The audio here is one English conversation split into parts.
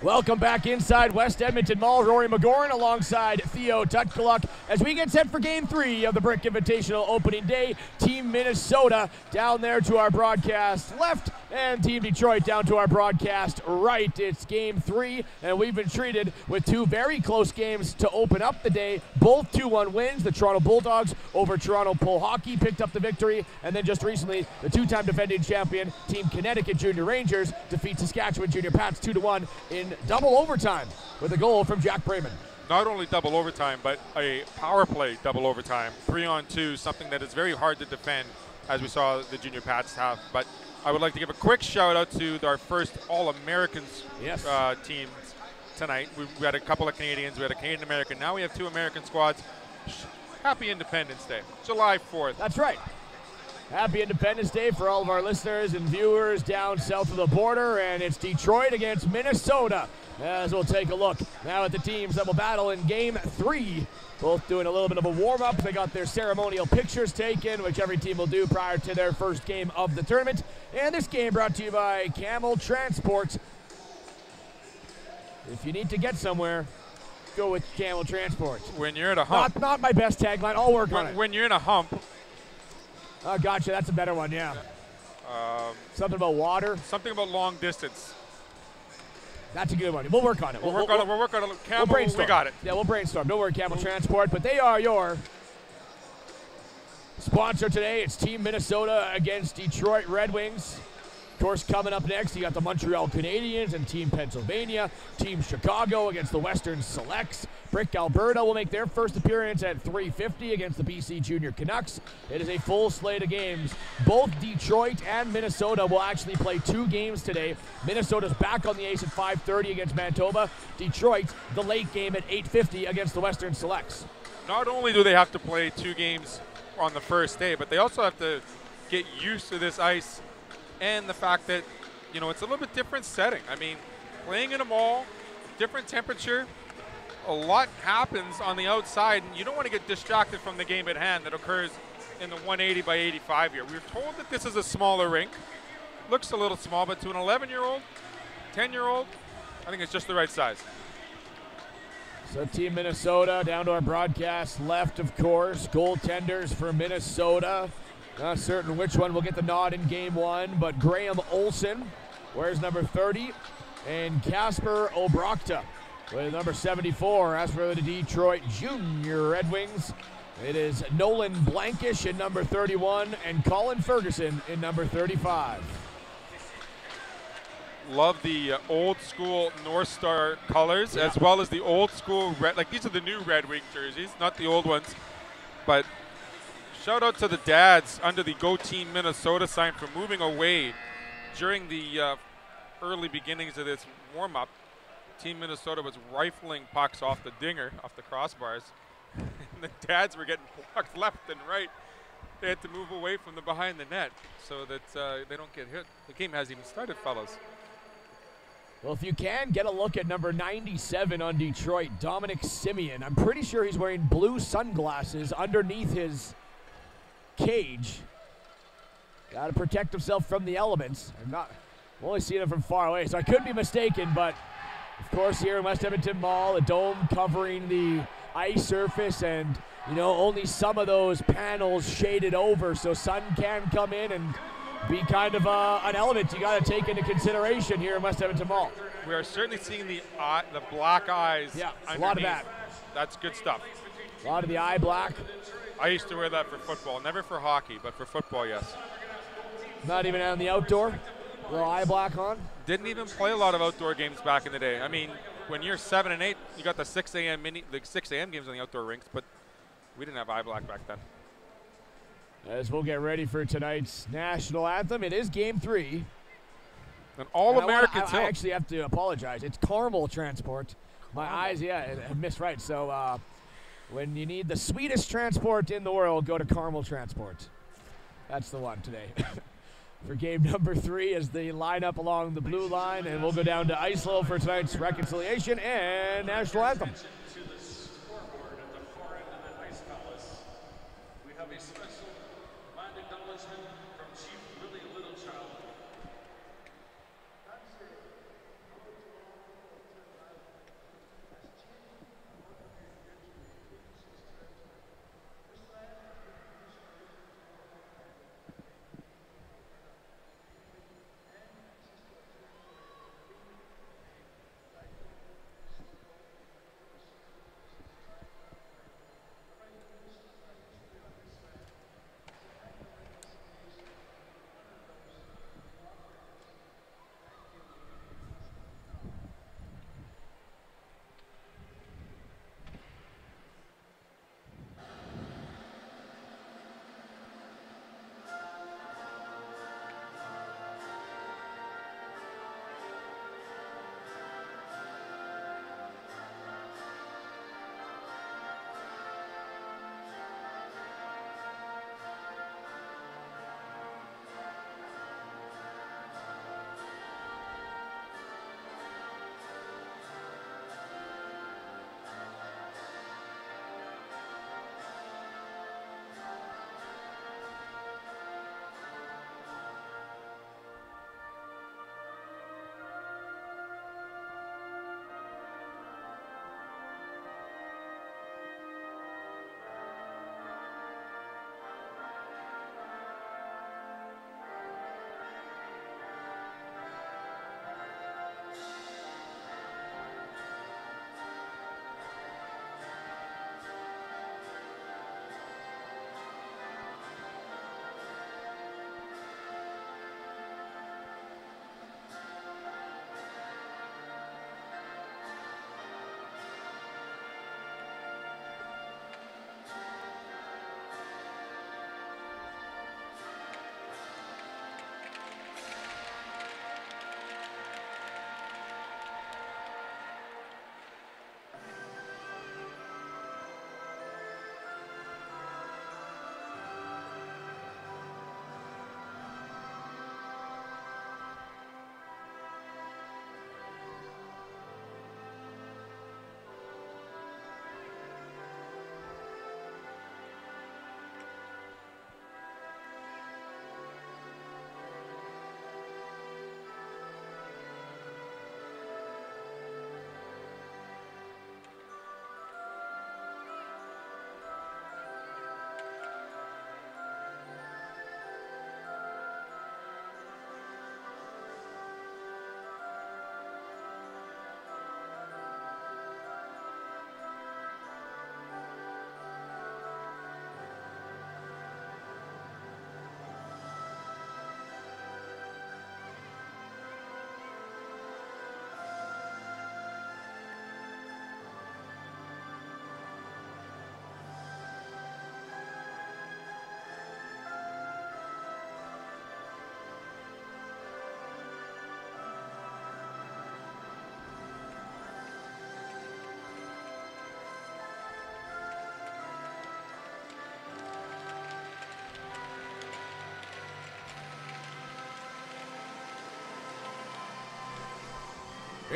Welcome back inside West Edmonton Mall. Rory McGoran alongside Theo Tutkaluk as we get set for game three of the Brick Invitational opening day. Team Minnesota down there to our broadcast left and Team Detroit down to our broadcast right. It's game three, and we've been treated with two very close games to open up the day. Both 2 1 wins. The Toronto Bulldogs over Toronto Pole Hockey picked up the victory, and then just recently, the two time defending champion Team Connecticut Junior Rangers defeat Saskatchewan Junior Pats 2 1 in double overtime with a goal from Jack Brayman. Not only double overtime, but a power play double overtime, three on two, something that is very hard to defend, as we saw the Junior Pats have. But I would like to give a quick shout out to our first All Americans Yes. uh, teams tonight. We, we had a couple of Canadians, we had a Canadian American. Now we have two American squads. Happy Independence Day, July 4th. That's right. Happy Independence Day for all of our listeners and viewers down south of the border, and it's Detroit against Minnesota. As we'll take a look now at the teams that will battle in game three. Both doing a little bit of a warm up. They got their ceremonial pictures taken, which every team will do prior to their first game of the tournament. And this game brought to you by Camel Transport. If you need to get somewhere, go with Camel Transport. When you're in a hump, Not, not my best tagline. I'll work on when, it. when you're in a hump, Oh, gotcha. That's a better one. Yeah. um, Something about water. something about long distance. That's a good one. We'll work on it. We'll work on it. We'll work on it. We'll brainstorm. we got it. Yeah, we'll brainstorm. Don't worry, Camel Transport. But they are your sponsor today. It's Team Minnesota against Detroit Red Wings. Of course, coming up next, you got the Montreal Canadiens and Team Pennsylvania. Team Chicago against the Western Selects. Brick Alberta will make their first appearance at 350 against the BC Junior Canucks. It is a full slate of games. Both Detroit and Minnesota will actually play two games today. Minnesota's back on the ace at 5:30 against Manitoba. Detroit, the late game at 8:50 against the Western Selects. Not only do they have to play two games on the first day, but they also have to get used to this ice and the fact that, you know, it's a little bit different setting. I mean, playing in a mall, different temperature, a lot happens on the outside, and you don't want to get distracted from the game at hand that occurs in the 180 by 85 here. We're told that this is a smaller rink. Looks a little small, but to an 11 year old, 10 year old, I think it's just the right size. So Team Minnesota down to our broadcast left, of course. Goaltenders for Minnesota. Not certain which one will get the nod in game one, but Graham Olson wears number 30, and Casper Obrochta with number 74. As for the Detroit Junior Red Wings, it is Nolan Blankish in number 31 and Colin Ferguson in number 35. love the uh, old school North Star colors as well as the old school red. Like these are the new Red Wing jerseys, not the old ones. But shout out to the dads under the Go Team Minnesota sign for moving away during the uh, early beginnings of this warm up. Team Minnesota was rifling pucks off the dinger, off the crossbars. and the dads were getting blocked left and right. They had to move away from the behind the net so that uh, they don't get hit. The game hasn't even started, fellas. Well, if you can, get a look at number 97 on Detroit, Dominic Simeon. I'm pretty sure he's wearing blue sunglasses underneath his cage. Got to protect himself from the elements. I'm not. I'm only seeing him from far away, so I could be mistaken. But of course, here in West Edmonton Mall, a dome covering the ice surface, and you know only some of those panels shaded over, so sun can come in and be kind of uh, an element you got to take into consideration here in West Edmonton Mall. We are certainly seeing the eye, the black eyes. Yeah, a lot of that. That's good stuff. A lot of the eye black. I used to wear that for football, never for hockey, but for football, yes. Not even on the outdoor. Little eye black on. Didn't even play a lot of outdoor games back in the day. I mean, when you're seven and eight, you got the 6 a.m. mini, the 6 a.m. games on the outdoor rinks, but we didn't have eye black back then. As we'll get ready for tonight's national anthem, it is Game Three. An All And I I, actually have to apologize. It's Carmel Transport. My eyes, yeah, I- missed right. So uh, when you need the sweetest transport in the world, go to Carmel Transport. That's the one today. for game number three is the lineup along the blue line, and we'll go down to Iceland for tonight's reconciliation and national anthem.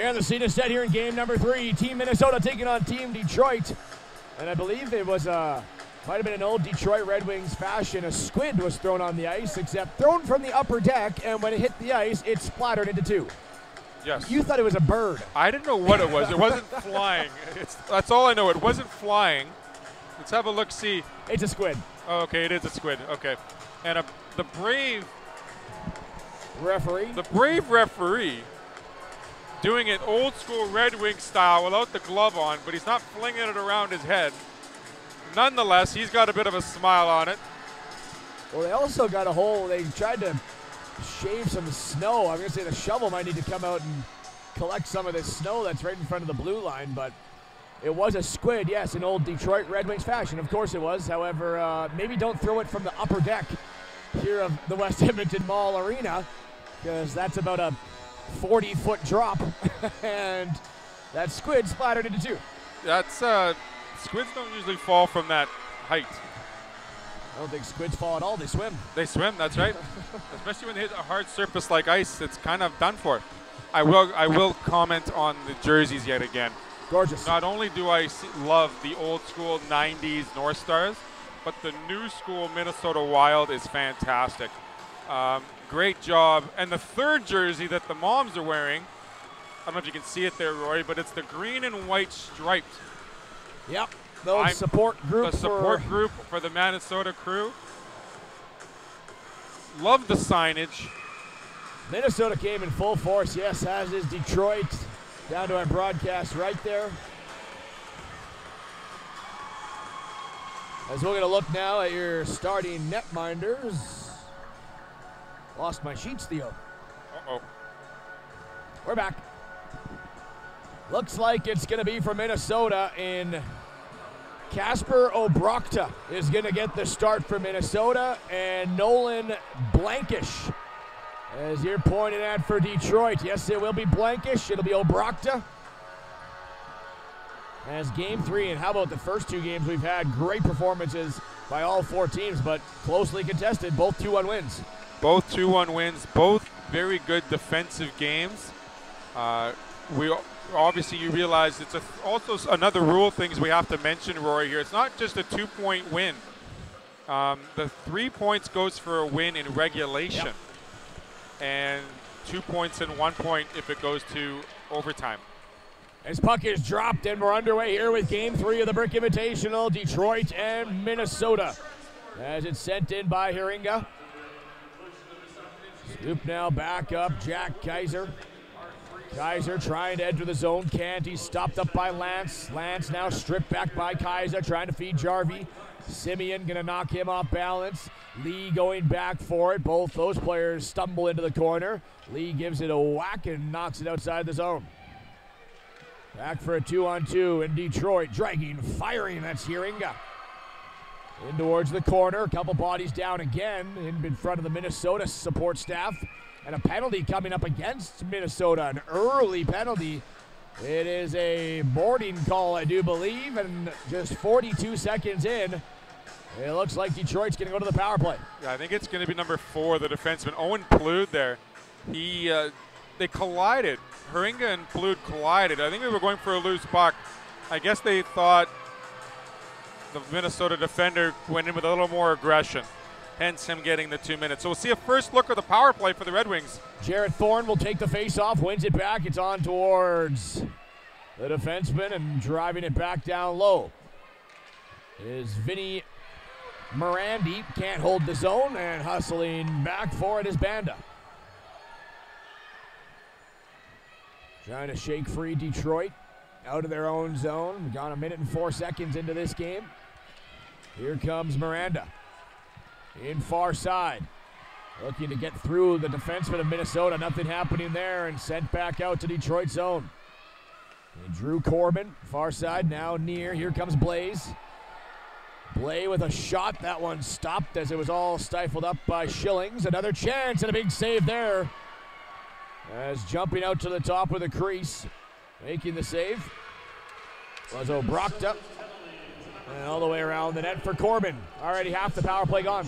And the scene is set here in game number three. Team Minnesota taking on Team Detroit. And I believe it was a, might have been an old Detroit Red Wings fashion. A squid was thrown on the ice, except thrown from the upper deck, and when it hit the ice, it splattered into two. Yes. You thought it was a bird. I didn't know what it was. It wasn't flying. It's, that's all I know. It wasn't flying. Let's have a look. See. It's a squid. Oh, okay, it is a squid. Okay, and a, the brave, Referee. the brave referee, doing it old school Red Wing style without the glove on, but he's not flinging it around his head. Nonetheless, he's got a bit of a smile on it. Well, they also got a hole. They tried to shave some snow. I'm going to say the shovel might need to come out and collect some of this snow that's right in front of the blue line, but it was a squid, yes, in old Detroit Red Wings fashion. Of course it was. However, uh, maybe don't throw it from the upper deck here of the West Edmonton Mall Arena because that's about a 40 foot drop, and that squid splattered into two. That's uh, squids don't usually fall from that height. I don't think squids fall at all. They swim. They swim, that's right. Especially when they hit a hard surface like ice, it's kind of done for. I will I will comment on the jerseys yet again. Gorgeous. Not only do I love the old school 90s North Stars, but the new school Minnesota Wild is fantastic. Um, great job. And the third jersey that the moms are wearing, I don't know if you can see it there, Roy, but it's the green and white striped. Yep. Those I'm- support group the support for group for the Minnesota crew. Love the signage. Minnesota came in full force. Yes, as is Detroit. Down to our broadcast right there. As we're going to look now at your starting netminders. Lost my sheets, Theo. Uh-oh. We're back. Looks like it's going to be for Minnesota in Casper Obrokta is going to get the start for Minnesota and Nolan Blankish as you're pointing at for Detroit. Yes, it will be Blankish. It'll be Obrokta. As game three, and how about the first two games we've had? Great performances by all four teams, but closely contested. Both 2 1 wins. Both 2-1 wins, both very good defensive games. Uh, we obviously you realize it's a, also another rule things we have to mention, Rory. Here, it's not just a two-point win. Um, the three points goes for a win in regulation, Yep. and two points and one point if it goes to overtime. As puck is dropped, and we're underway here with game three of the Brick Invitational, Detroit and Minnesota. As it's sent in by Haringa. Scoop now back up, Jack Kaiser. Kaiser trying to enter the zone, can't. He's stopped up by Lance. Lance now stripped back by Kaiser, trying to feed Jarvie. Simeon gonna knock him off balance. Lee going back for it. Both those players stumble into the corner. Lee gives it a whack and knocks it outside the zone. Back for a two on two in Detroit. Dragging, firing. That's Hiringa. In towards the corner. A couple bodies down again in, front of the Minnesota support staff. And a penalty coming up against Minnesota. An early penalty. It is a boarding call, I do believe. And just 42 seconds in, it looks like Detroit's going to go to the power play. Yeah, I think it's going to be number four, the defenseman Owen Plude. There, he uh, they collided. Haringa and Plude collided. I think they were going for a loose puck. I guess they thought the Minnesota defender went in with a little more aggression, hence him getting the two minutes. So we'll see a first look at the power play for the Red Wings. Jarrett Thorne will take the face off, wins it back. It's on towards the defenseman and driving it back down low. Is Vinny Morandi can't hold the zone and hustling back for it is Banda. Trying to shake free Detroit out of their own zone. We've gone a minute and four seconds into this game. Here comes Morandi in far side. Looking to get through the defenseman of Minnesota. Nothing happening there and sent back out to Detroit zone. And Drew Corbin, far side, now near. Here comes Blaze. Blay with a shot. That one stopped as it was all stifled up by Shillings. Another chance and a big save there. As jumping out to the top of the crease, making the save was Obrokta. And all the way around the net for Corbin. Already half the power play gone.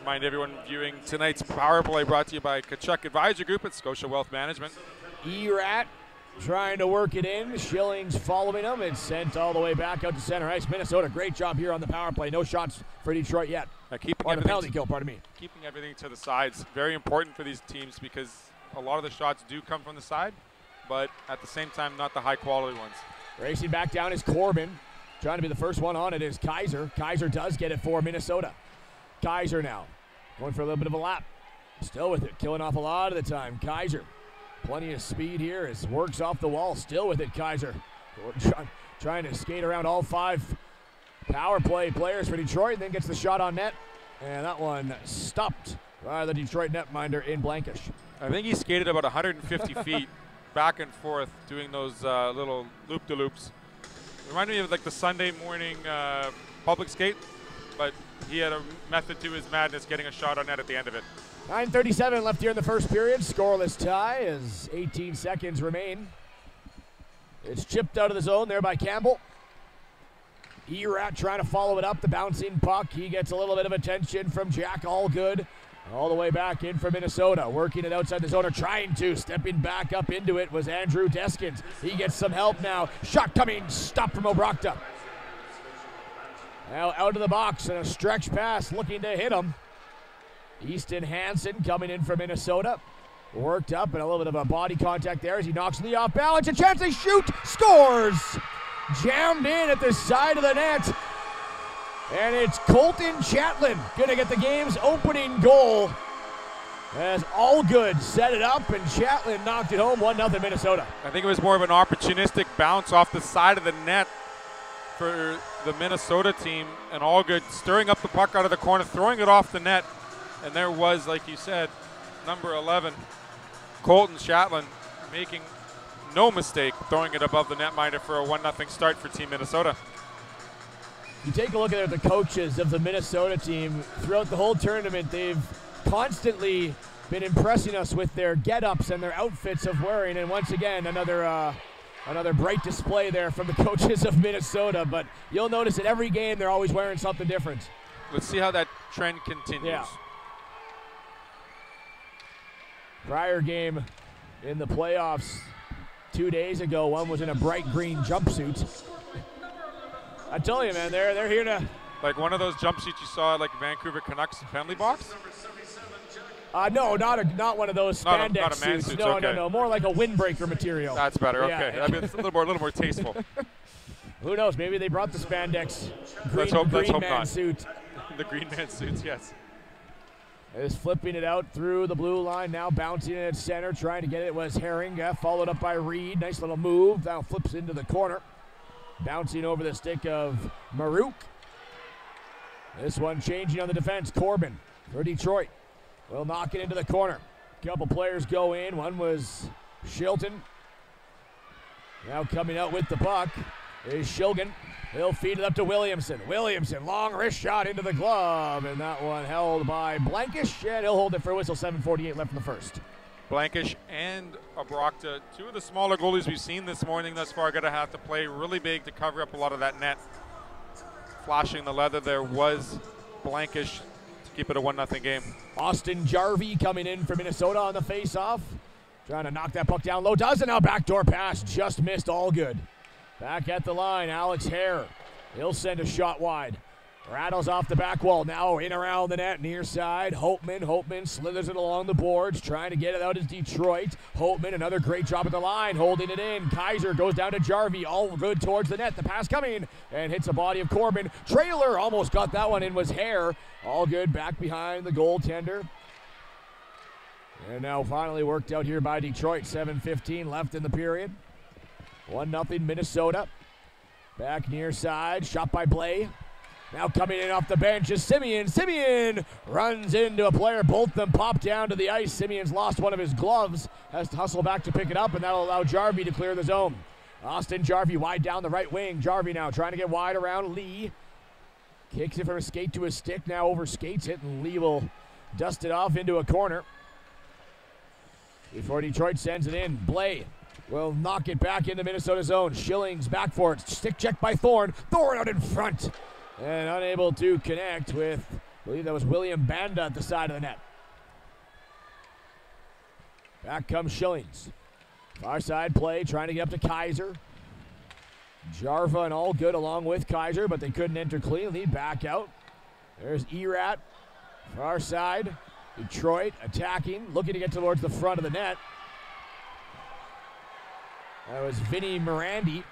Remind everyone viewing tonight's power play brought to you by Kachuk Advisor Group at Scotia Wealth Management. Erat trying to work it in. Schillings following him. It's sent all the way back out to center ice. Minnesota, great job here on the power play. No shots for Detroit yet. Uh, keeping, Or the everything penalty kill, pardon me. keeping everything to the sides. Very important for these teams because a lot of the shots do come from the side, but at the same time, not the high quality ones. Racing back down is Corbin. Trying to be the first one on it is Kaiser. Kaiser does get it for Minnesota. Kaiser now going for a little bit of a lap. Still with it, killing off a lot of the time. Kaiser, plenty of speed here as works off the wall. Still with it, Kaiser. Try- Trying to skate around all five power play players for Detroit, then gets the shot on net. And that one stopped by the Detroit netminder in Blankish. I think he skated about 150 feet back and forth doing those uh, little loop-de-loops. Reminded me of like the Sunday morning uh, public skate, but he had a method to his madness, getting a shot on net at the end of it. 9.37 left here in the first period. Scoreless tie as 18 seconds remain. It's chipped out of the zone there by Campbell. Erat trying to follow it up. The bouncing puck. He gets a little bit of attention from Jack Allgood. All the way back in for Minnesota. Working it outside the zone or trying to. Stepping back up into it was Andrew Deskins. He gets some help now. Shot coming. Stop from Obrakta. Now out of the box and a stretch pass looking to hit him. Easton Hansen coming in for Minnesota. Worked up and a little bit of a body contact there as he knocks Lee off balance. A chance to shoot. Scores. Jammed in at the side of the net. And it's Colton Chatlin going to get the game's opening goal. As Allgood set it up and Chatlin knocked it home 1 0 Minnesota. I think it was more of an opportunistic bounce off the side of the net for the Minnesota team, and Allgood, stirring up the puck out of the corner, throwing it off the net, and there was, like you said, number 11, Colton Chatlin, making no mistake, throwing it above the netminder for a one 0 start for Team Minnesota. You take a look at the coaches of the Minnesota team throughout the whole tournament. They've constantly been impressing us with their get-ups and their outfits of wearing. And once again, another uh, another bright display there from the coaches of Minnesota. But you'll notice at every game they're always wearing something different. Let's see how that trend continues. Yeah. Prior game in the playoffs two days ago, one was in a bright green jumpsuit. I tell you, man, they're they're here to Like one of those jumpsuits you saw at like Vancouver Canucks penalty box. Uh, no, not a, not one of those Not a- not a suits. suits, No, okay. no, no. More like a windbreaker material. That's better. Yeah. Okay, I mean, it's a little more, a little more tasteful. Who knows? Maybe they brought the spandex green, Let's hope- green let's hope man not. suit. the green man suits, yes. Is flipping it out through the blue line. Now bouncing it at center, trying to get it was Herring. uh, followed up by Reed. Nice little move. Now flips into the corner. Bouncing over the stick of Maruk. This one changing on the defense. Corbin for Detroit. Will knock it into the corner. Couple players go in. One was Shilton. Now coming out with the puck is Shilgan. He'll feed it up to Williamson. Williamson, long wrist shot into the glove, and that one held by Blankish, and he'll hold it for a whistle. 7:48 left in the first. Blankish and Abrakta, two of the smaller goalies we've seen this morning thus far, going to have to play really big to cover up a lot of that net. Flashing the leather there was Blankish to keep it a 1 0 game. Austin Jarvie coming in for Minnesota on the face-off, trying to knock that puck down low. Does it now? Backdoor pass, just missed. Allgood. Back at the line, Alex Hare. He'll send a shot wide. Rattles off the back wall. Now in around the net, near side. Holtman. Holtman slithers it along the boards, trying to get it out as Detroit. Holtman, another great job at the line, holding it in. Kaiser goes down to Jarvie, Allgood towards the net. The pass coming and hits a body of Corbin. Trailer almost got that one in, was Hare. Allgood back behind the goaltender. And now finally worked out here by Detroit. 7.15 left in the period. 1 0 Minnesota. Back near side, shot by Blay. Now coming in off the bench is Simeon. Simeon runs into a player. Both of them pop down to the ice. Simeon's lost one of his gloves. Has to hustle back to pick it up, and that'll allow Jarvie to clear the zone. Austin Jarvie wide down the right wing. Jarvie now trying to get wide around Lee. Kicks it from a skate to a stick. Now over skates it, and Lee will dust it off into a corner. Before Detroit sends it in, Blay will knock it back into Minnesota zone. Schillings back for it. Stick check by Thorne. Thorne out in front. And unable to connect with, I believe that was William Banda at the side of the net. Back comes Schillings. Far side play, trying to get up to Kaiser. Jarvie and Allgood along with Kaiser, but they couldn't enter cleanly. Back out. There's Erat. Far side. Detroit attacking, looking to get towards the front of the net. That was Vinny Morandi.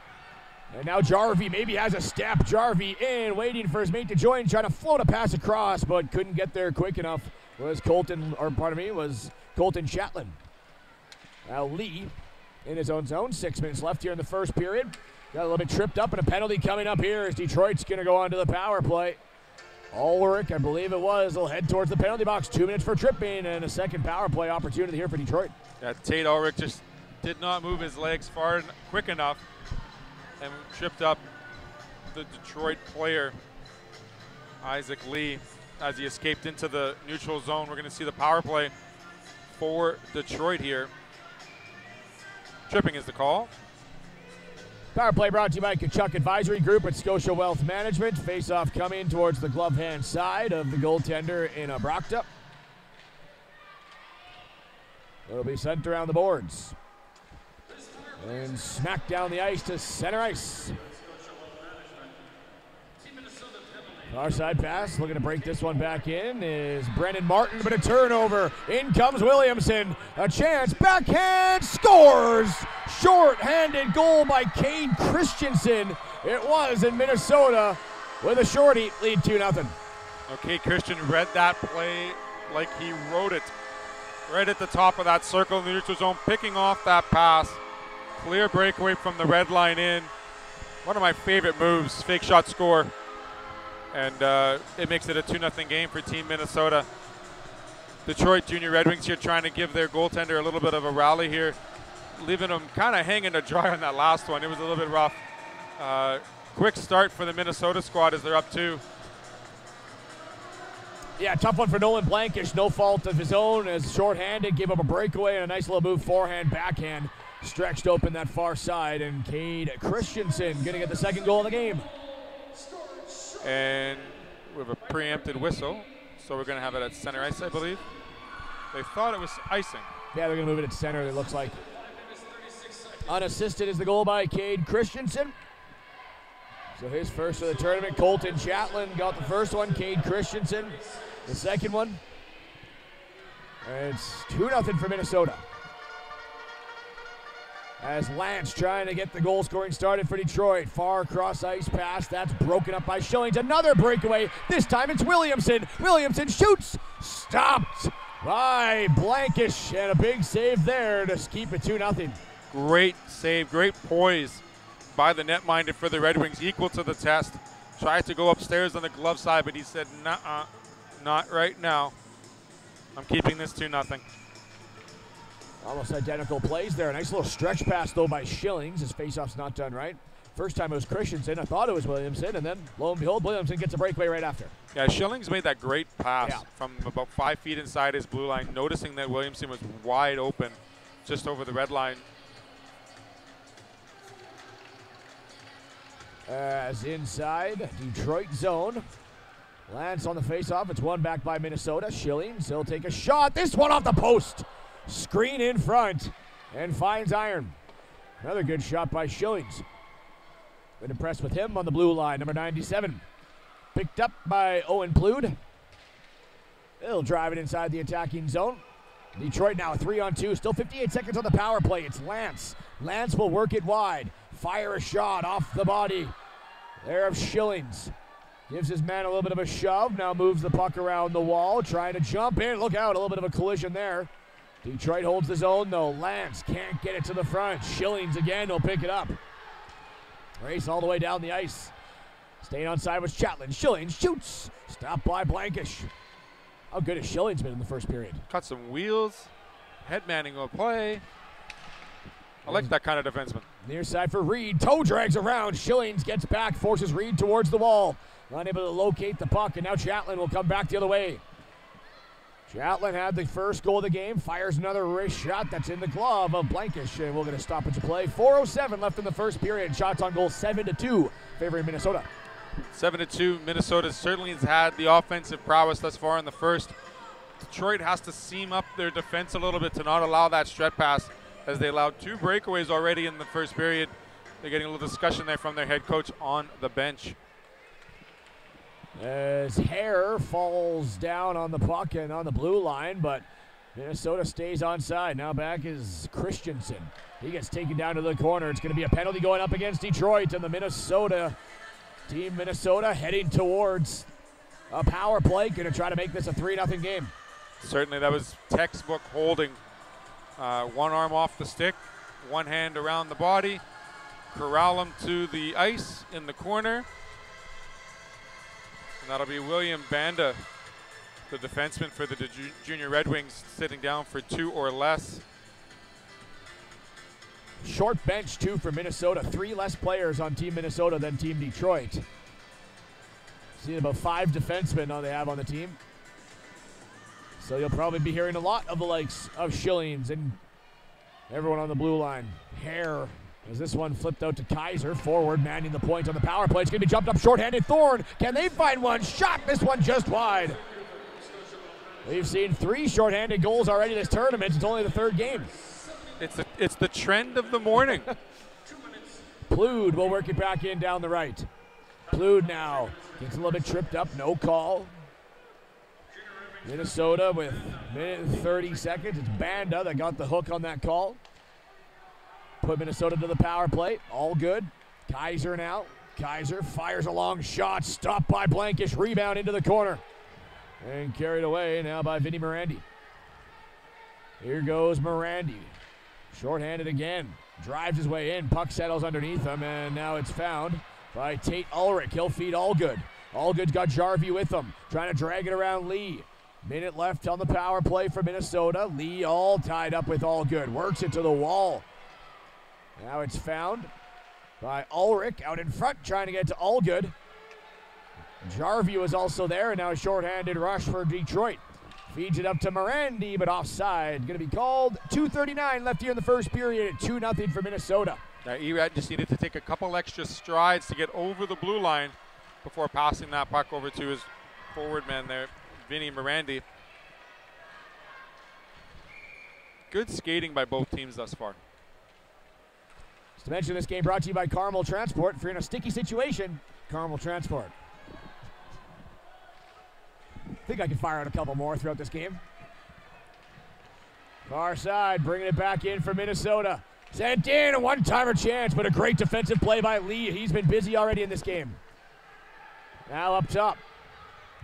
And now Jarvie maybe has a step. Jarvie in, waiting for his mate to join, trying to float a pass across, but couldn't get there quick enough. Was Colton, or pardon me, was Colton Chatlin. Now Lee in his own zone. Six minutes left here in the first period. Got a little bit tripped up, and a penalty coming up here as Detroit's going to go on to the power play. Ulrich, I believe it was, will head towards the penalty box. Two minutes for tripping, and a second power play opportunity here for Detroit. Yeah, Tate Ulrich just did not move his legs far quick enough and tripped up the Detroit player, Isaac Lee, as he escaped into the neutral zone. We're going to see the power play for Detroit here. Tripping is the call. Power play brought to you by Kachuk Advisory Group at Scotia Wealth Management. Face off coming towards the glove hand side of the goaltender in Abrakta. It'll be sent around the boards. And smack down the ice to center ice. Far side pass, looking to break this one back in is Brendan Martin, but a turnover. In comes Williamson. A chance, backhand, scores! Short-handed goal by Kane Christensen. It was in Minnesota with a shorty lead 2 0. Okay, Christian read that play like he wrote it. Right at the top of that circle in the neutral zone, picking off that pass. Clear breakaway from the red line in. One of my favorite moves, fake shot score. And uh, it makes it a 2 0 game for Team Minnesota. Detroit Junior Red Wings here trying to give their goaltender a little bit of a rally here, leaving them kind of hanging to dry on that last one. It was a little bit rough. Uh, quick start for the Minnesota squad as they're up two. Yeah, tough one for Nolan Blankish. No fault of his own as short-handed, gave up a breakaway and a nice little move forehand, backhand. Stretched open that far side, and Cade Christensen going to get the second goal of the game. And we have a preempted whistle, so we're going to have it at center ice, I believe. They thought it was icing. Yeah, they're going to move it at center, it looks like. Unassisted is the goal by Cade Christensen. So his first of the tournament. Colton Chatlin got the first one. Cade Christensen, the second one. And it's 2 0 for Minnesota. As Lance trying to get the goal scoring started for Detroit. Far cross ice pass. That's broken up by Schillings. Another breakaway. This time it's Williamson. Williamson shoots. Stopped by Blankish. And a big save there to keep it 2 0. Great save, great poise by the netminder for the Red Wings, equal to the test. Tried to go upstairs on the glove side, but he said, nah, not right now. I'm keeping this 2 nothing. Almost identical plays there. A nice little stretch pass, though, by Schillings. His faceoff's not done right. First time it was Christensen. I thought it was Williamson, and then lo and behold, Williamson gets a breakaway right after. Yeah, Schillings made that great pass Yeah. from about five feet inside his blue line, noticing that Williamson was wide open just over the red line. As inside Detroit zone. Lance on the faceoff. It's one back by Minnesota. Schillings, he'll take a shot. This one off the post. Screen in front and finds iron. Another good shot by Schillings. Been impressed with him on the blue line, number 97. Picked up by Owen Plude. He'll drive it inside the attacking zone. Detroit now three on two, still 58 seconds on the power play. It's Lance. Lance will work it wide, fire a shot off the body. There of Schillings. Gives his man a little bit of a shove. Now moves the puck around the wall, trying to jump in. Look out, a little bit of a collision there. Detroit holds the zone though. Lance can't get it to the front. Schillings again will pick it up. Race all the way down the ice. Staying on side was Chatlin. Schillings shoots. Stopped by Blankish. How good has Schillings been in the first period? Cut some wheels, head manning will play. I like that kind of defenseman. Near side for Reed. Toe drags around. Schillings gets back, forces Reed towards the wall. Unable to locate the puck, and now Chatlin will come back the other way. Chatlin had the first goal of the game, fires another wrist shot that's in the glove of Blankish, and we're going to stop it to play. 4.07 left in the first period. Shots on goal 7 to 2, favoring Minnesota. Seven to two. Minnesota certainly has had the offensive prowess thus far in the first. Detroit has to seam up their defense a little bit to not allow that stretch pass as they allowed two breakaways already in the first period. They're getting a little discussion there from their head coach on the bench. As Hare falls down on the puck and on the blue line, but Minnesota stays on side. Now back is Christensen. He gets taken down to the corner. It's going to be a penalty going up against Detroit, and the Minnesota team, Minnesota, heading towards a power play. Going to try to make this a 3 0 game. Certainly, that was textbook holding. Uh, one arm off the stick, one hand around the body, corral him to the ice in the corner. And that'll be William Banda, the defenseman for the Junior Red Wings, sitting down for two or less. Short bench, too, for Minnesota. Three less players on Team Minnesota than Team Detroit. See about five defensemen they have on the team. So you'll probably be hearing a lot of the likes of Shillings and everyone on the blue line. Hare as this one flipped out to Kaiser, forward, manning the point on the power play. It's going to be jumped up shorthanded. Thorne, can they find one? Shot this one just wide. We've seen three shorthanded goals already this tournament. It's only the third game. It's the, it's the trend of the morning. Plude will work it back in down the right. Plude now gets a little bit tripped up, no call. Minnesota with minute 30 seconds. It's Banda that got the hook on that call. Put Minnesota to the power play. Allgood. Kaiser now. Kaiser fires a long shot. Stopped by Blankish. Rebound into the corner. And carried away now by Vinny Morandi. Here goes Morandi. Shorthanded again. Drives his way in. Puck settles underneath him. And now it's found by Tate Ulrich. He'll feed Allgood. Allgood's got Jarvie with him. Trying to drag it around Lee. Minute left on the power play for Minnesota. Lee all tied up with Allgood. Works it to the wall. Now it's found by Ulrich out in front, trying to get to Allgood. Jarvie was also there, and now a shorthanded rush for Detroit. Feeds it up to Morandi, but offside. Going to be called. 2.39 left here in the first period at 2 0 for Minnesota. Now, Erat just needed to take a couple extra strides to get over the blue line before passing that puck over to his forward man there, Vinny Morandi. Good skating by both teams thus far. To mention this game brought to you by Carmel Transport. If you're in a sticky situation, Carmel Transport. I think I can fire out a couple more throughout this game. Far side, bringing it back in for Minnesota. Sent in a one-timer chance, but a great defensive play by Lee. He's been busy already in this game. Now up top,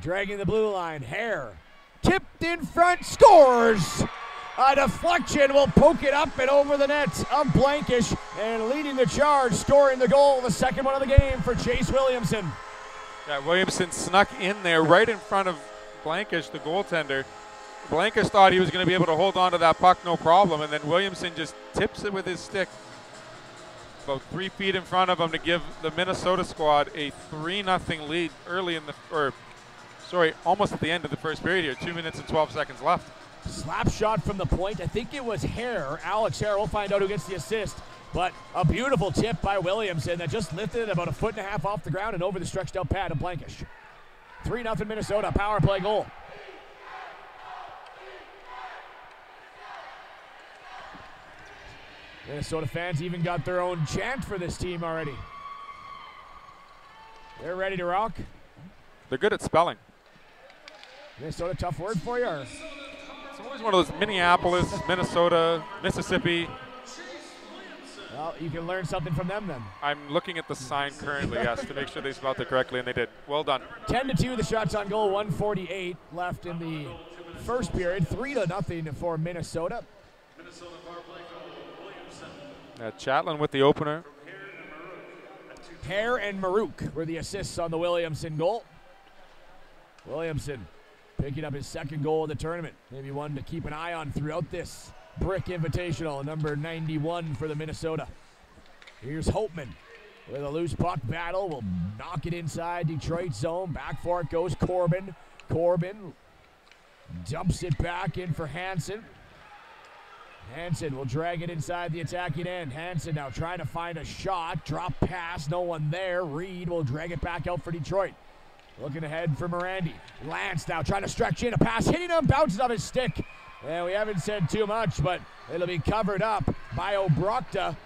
dragging the blue line. Hare tipped in front, scores. A deflection will poke it up and over the net of Blankish, and leading the charge, scoring the goal, the second one of the game for Chase Williamson. Yeah, Williamson snuck in there right in front of Blankish, the goaltender. Blankish thought he was going to be able to hold on to that puck no problem, and then Williamson just tips it with his stick about three feet in front of him to give the Minnesota squad a 3 0 lead early in the, or sorry, almost at the end of the first period here. Two minutes and 12 seconds left. Slap shot from the point. I think it was Hare, Alex Hare. We'll find out who gets the assist. But a beautiful tip by Williamson that just lifted it about a foot and a half off the ground and over the stretched out pad of Blankish. 3 0 Minnesota, power play goal. Minnesota fans even got their own chant for this team already. They're ready to rock. They're good at spelling. Minnesota, tough word for you? Or? It's always one of those Minneapolis, Minnesota, Mississippi. Well, you can learn something from them then. I'm looking at the sign currently, yes, to make sure they spelled it correctly, and they did. Well done. 10 to 2, the shots on goal, 148 left in the first period, 3 to nothing for Minnesota. Minnesota power play Williamson. Uh, Chatlin with the opener. Hare and Maruk were the assists on the Williamson goal. Williamson picking up his second goal of the tournament. Maybe one to keep an eye on throughout this Brick Invitational, number 91 for the Minnesota. Here's Holtman with a loose puck battle. Will knock it inside Detroit zone. Back for it goes Corbin. Corbin dumps it back in for Hanson. Hanson will drag it inside the attacking end. Hanson now trying to find a shot. Drop pass, no one there. Reed will drag it back out for Detroit. Looking ahead for Morandi. Lance now trying to stretch in a pass, hitting him, bounces off his stick. And we haven't said too much, but it'll be covered up by Obrochta.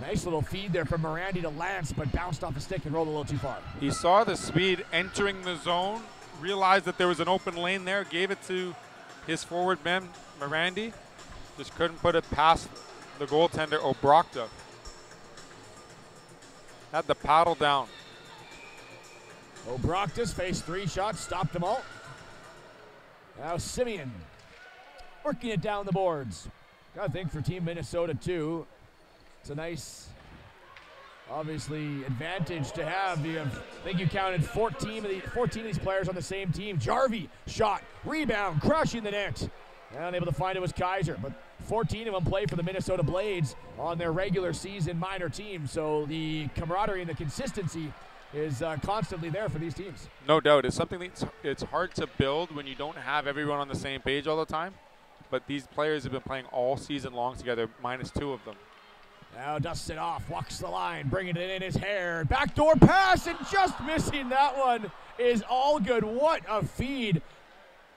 Nice little feed there from Morandi to Lance, but bounced off the stick and rolled a little too far. He saw the speed entering the zone, realized that there was an open lane there, gave it to his forward man, Morandi. Just couldn't put it past the goaltender, Obrochta. Had the paddle down. Obrochta's faced three shots, stopped them all. Now Simeon working it down the boards. Gotta think for Team Minnesota too. It's a nice, obviously, advantage to have. You have, I think you counted 14 of, the, 14 of these players on the same team. Jarvie shot, rebound, crushing the net. Unable to find it was Kaiser, but 14 of them play for the Minnesota Blades on their regular season minor team. So the camaraderie and the consistency is uh, constantly there for these teams. No doubt. It's something that's it's hard to build when you don't have everyone on the same page all the time. But these players have been playing all season long together, minus two of them. Now dusts it off, walks the line, bringing it in his Hare. Backdoor pass and just missing that one is Allgood. What a feed.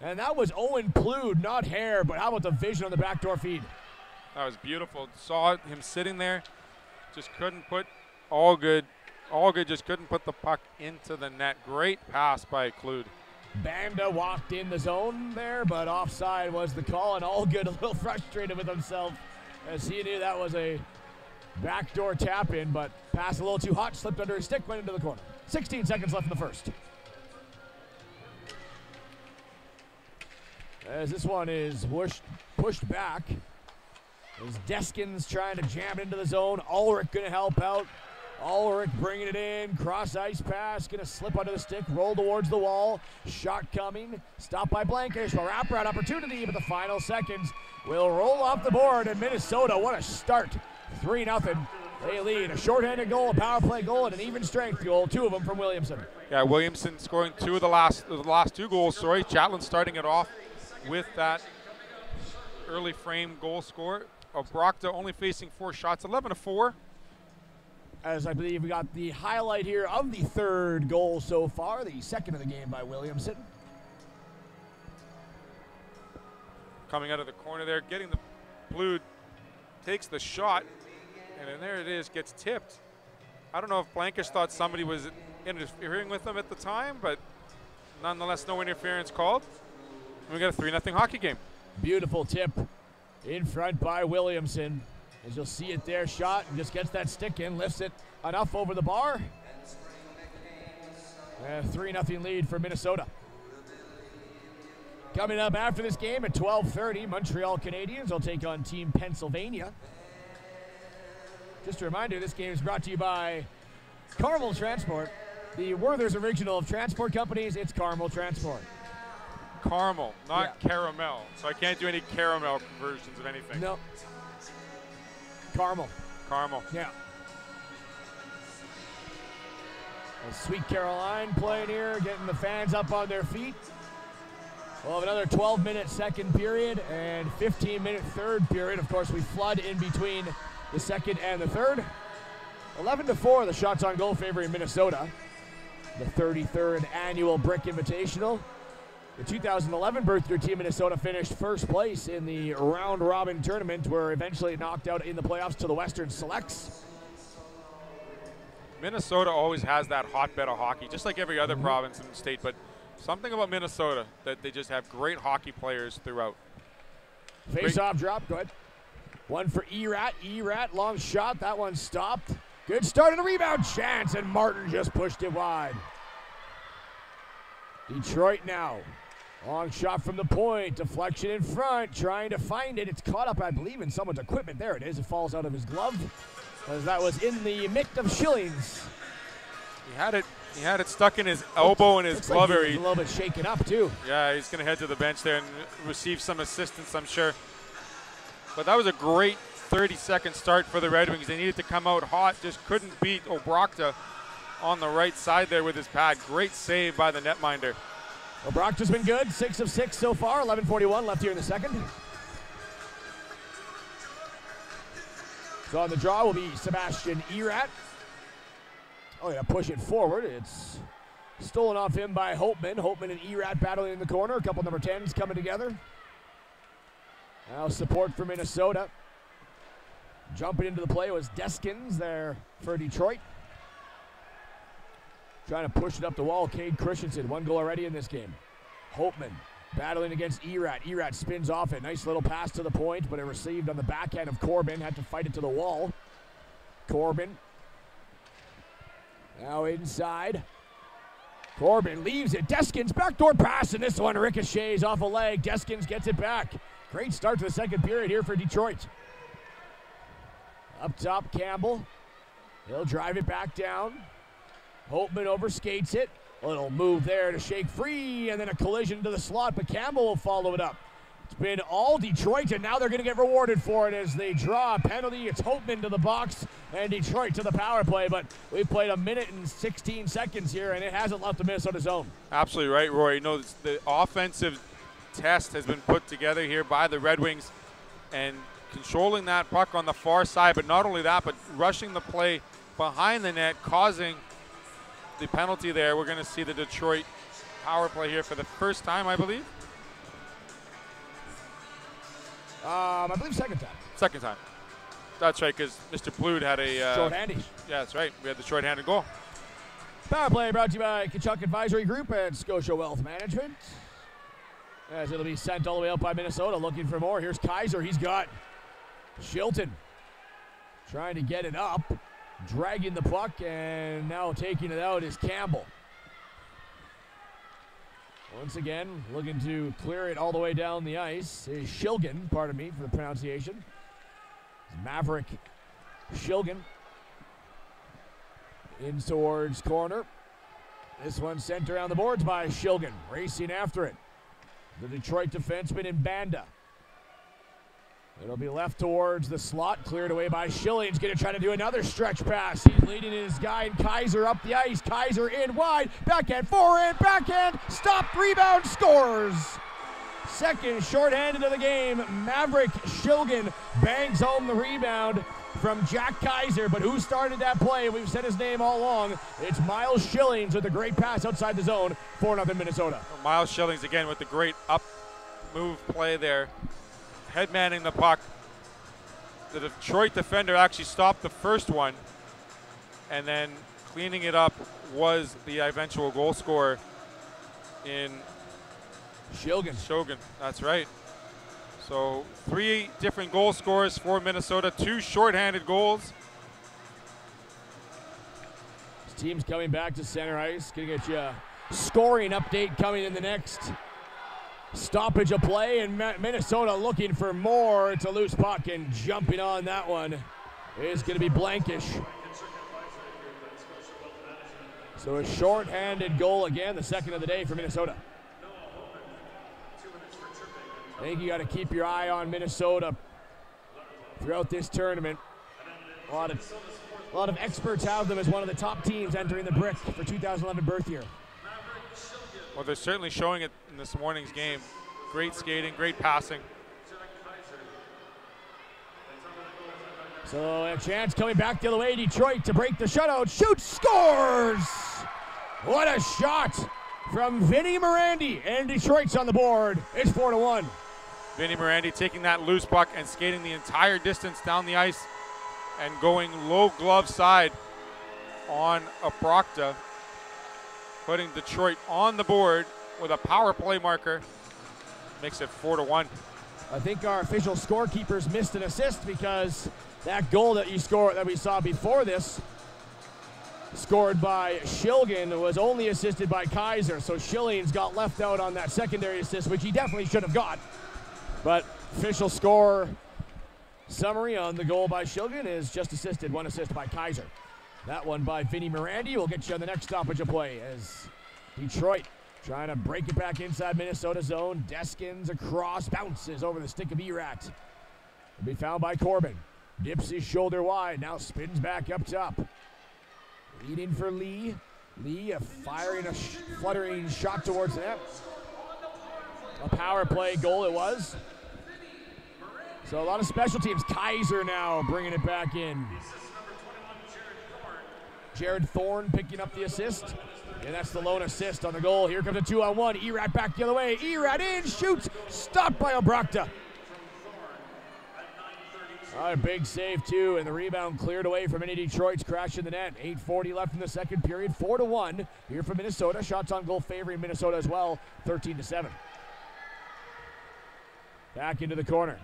And that was Owen Plude, not Hare, but how about the vision on the backdoor feed? That was beautiful. Saw him sitting there, just couldn't put Allgood. Good, just couldn't put the puck into the net. Great pass by Plude. Banda walked in the zone there, but offside was the call, and all a little frustrated with himself as he knew that was a backdoor tap in, but pass a little too hot, slipped under his stick, went into the corner. 16 seconds left in the first. As this one is pushed, pushed back, as Deskins trying to jam it into the zone. Ulrich to help out. Ulrich bringing it in. Cross ice pass. Going to slip under the stick. Roll towards the wall. Shot coming. Stop by Blankish. A wraparound opportunity, but the final seconds will roll off the board. And Minnesota, what a start. 3 0. They lead. A shorthanded goal, a power play goal, and an even strength goal. Two of them from Williamson. Yeah, Williamson scoring two of the last the last two goals. Sorry, Chatelain starting it off with that early frame goal score. Obrochta only facing four shots, 11 to 4. As I believe we got the highlight here of the third goal so far, the second of the game by Williamson. Coming out of the corner there, getting the blue, takes the shot, and then there it is, gets tipped. I don't know if Blankish thought somebody was interfering with him at the time, but nonetheless, no interference called. And we got a 3 0 hockey game. Beautiful tip in front by Williamson. As you'll see it there, shot and just gets that stick in, lifts it enough over the bar. A 3 0 lead for Minnesota. Coming up after this game at 12:30, Montreal Canadiens will take on Team Pennsylvania. Just a reminder, this game is brought to you by Carmel Transport, the Werther's original of transport companies. It's Carmel Transport. Caramel, not Yeah. caramel. So I can't do any caramel versions of anything. No. Carmel. Carmel. Yeah. And Sweet Caroline playing here, getting the fans up on their feet. We'll have another 12 minute second period and 15 minute third period. Of course, we flood in between the second and the third. 11 to 4, the shots on goal favoring Minnesota. The 33rd annual Brick Invitational. The 2011 birthday team Minnesota finished first place in the round robin tournament, where eventually knocked out in the playoffs to the Western Selects. Minnesota always has that hotbed of hockey, just like every Mm-hmm. other province in the state. But something about Minnesota that they just have great hockey players throughout. Face off drop, go ahead. One for Erat. Erat, long shot. That one stopped. Good start and a rebound chance, and Martin just pushed it wide. Detroit now. Long shot from the point. Deflection in front. Trying to find it. It's caught up, I believe, in someone's equipment. There it is. It falls out of his glove. As that was in the mitt of Shillings. He had it. He had it stuck in his elbow and his Looks glove like he area. was a little bit shaken up, too. Yeah, he's going to head to the bench there and receive some assistance, I'm sure. But that was a great 30 second start for the Red Wings. They needed to come out hot, just couldn't beat Obrochta on the right side there with his pad. Great save by the netminder. Well, Brock's been good. Six of six so far. 11:41 left here in the second. So on the draw will be Sebastian Erat. Oh yeah, push it forward. It's stolen off him by Holtman. Holtman and Erat battling in the corner. A couple number tens coming together. Now support for Minnesota. Jumping into the play was Deskins there for Detroit. Trying to push it up the wall. Cade Christensen, one goal already in this game. Holtman battling against Erat. Erat spins off it. Nice little pass to the point, but it received on the backhand of Corbin. Had to fight it to the wall. Corbin. Now inside. Corbin leaves it. Deskins backdoor pass, and this one ricochets off a leg. Deskins gets it back. Great start to the second period here for Detroit. Up top, Campbell. He'll drive it back down. Holtman overskates it. A little move there to shake free, and then a collision to the slot, but Campbell will follow it up. It's been all Detroit, and now they're going to get rewarded for it as they draw a penalty. It's Holtman to the box and Detroit to the power play, but we've played a minute and 16 seconds here, and it hasn't left the Minnesota zone. Absolutely right, Roy. You know, the offensive test has been put together here by the Red Wings, and controlling that puck on the far side, but not only that, but rushing the play behind the net, causing the penalty there. We're going to see the Detroit power play here for the first time, I believe. Um, I believe second time. Second time. That's right, because Mr. Blued had a. Uh, Short-handy. Yeah, that's right. We had the short-handed goal. Power play brought to you by Kachuk Advisory Group and Scotia Wealth Management. As it'll be sent all the way up by Minnesota, looking for more. Here's Kaiser. He's got Shilton trying to get it up, dragging the puck, and now taking it out is Campbell. Once again, looking to clear it all the way down the ice is Shilgan, pardon me for the pronunciation. Maverick Shilgan in towards corner. This one sent around the boards by Shilgan, racing after it. The Detroit defenseman in Banda. It'll be left towards the slot, cleared away by Schilling's going to try to do another stretch pass. He's leading his guy and Kaiser up the ice. Kaiser in wide, backhand, forehand, backhand, stopped, rebound, scores. Second shorthanded of the game, Maverick Shilgan bangs home the rebound from Jack Kaiser. But who started that play? We've said his name all along. It's Miles Shillings with a great pass outside the zone for nothing Minnesota. Miles Shillings again with the great up move play there. Headmanning the puck. The Detroit defender actually stopped the first one, and then cleaning it up was the eventual goal scorer in Shilgan. Shogun. That's right. So three different goal scorers for Minnesota, two shorthanded goals. This team's coming back to center ice. Gonna get you a scoring update coming in the next stoppage of play, and Minnesota looking for more. It's a loose puck, and jumping on that one is going to be Blankish. So a short-handed goal again, the second of the day for Minnesota. I think you got to keep your eye on Minnesota throughout this tournament. A lot of, a lot of experts have them as one of the top teams entering the Brick for 2011 birth year. Well, they're certainly showing it in this morning's game. Great skating, great passing. So a chance coming back the other way, Detroit to break the shutout. Shoots, scores! What a shot from Vinny Morandi, and Detroit's on the board. It's four to one. Vinny Morandi taking that loose puck and skating the entire distance down the ice and going low glove side on Obrochta, putting Detroit on the board with a power play marker. Makes it four to one. I think our official scorekeepers missed an assist because that goal that you scored that we saw before this, scored by Shilgan, was only assisted by Kaiser. So Schillings got left out on that secondary assist, which he definitely should have got. But official score summary on the goal by Shilgan is just assisted, one assist by Kaiser. That one by Vinny Morandi will get you on the next stoppage of play as Detroit trying to break it back inside Minnesota zone. Deskins across, bounces over the stick of Erat. Will be found by Corbin. Dips his shoulder wide, now spins back up top. Leading for Lee. Lee a firing a sh- fluttering shot towards the net. A power play goal it was. So a lot of special teams. Kaiser now bringing it back in. Jared Thorne picking up the assist. And that's the lone assist on the goal. Here comes a two on one. Erat back the other way. Erat in, shoots, stopped by Obrochta. A big save too, and the rebound cleared away from any Detroit's crash in the net. 8:40 left in the second period, four to one here from Minnesota. Shots on goal favoring Minnesota as well, 13 to seven. Back into the corner,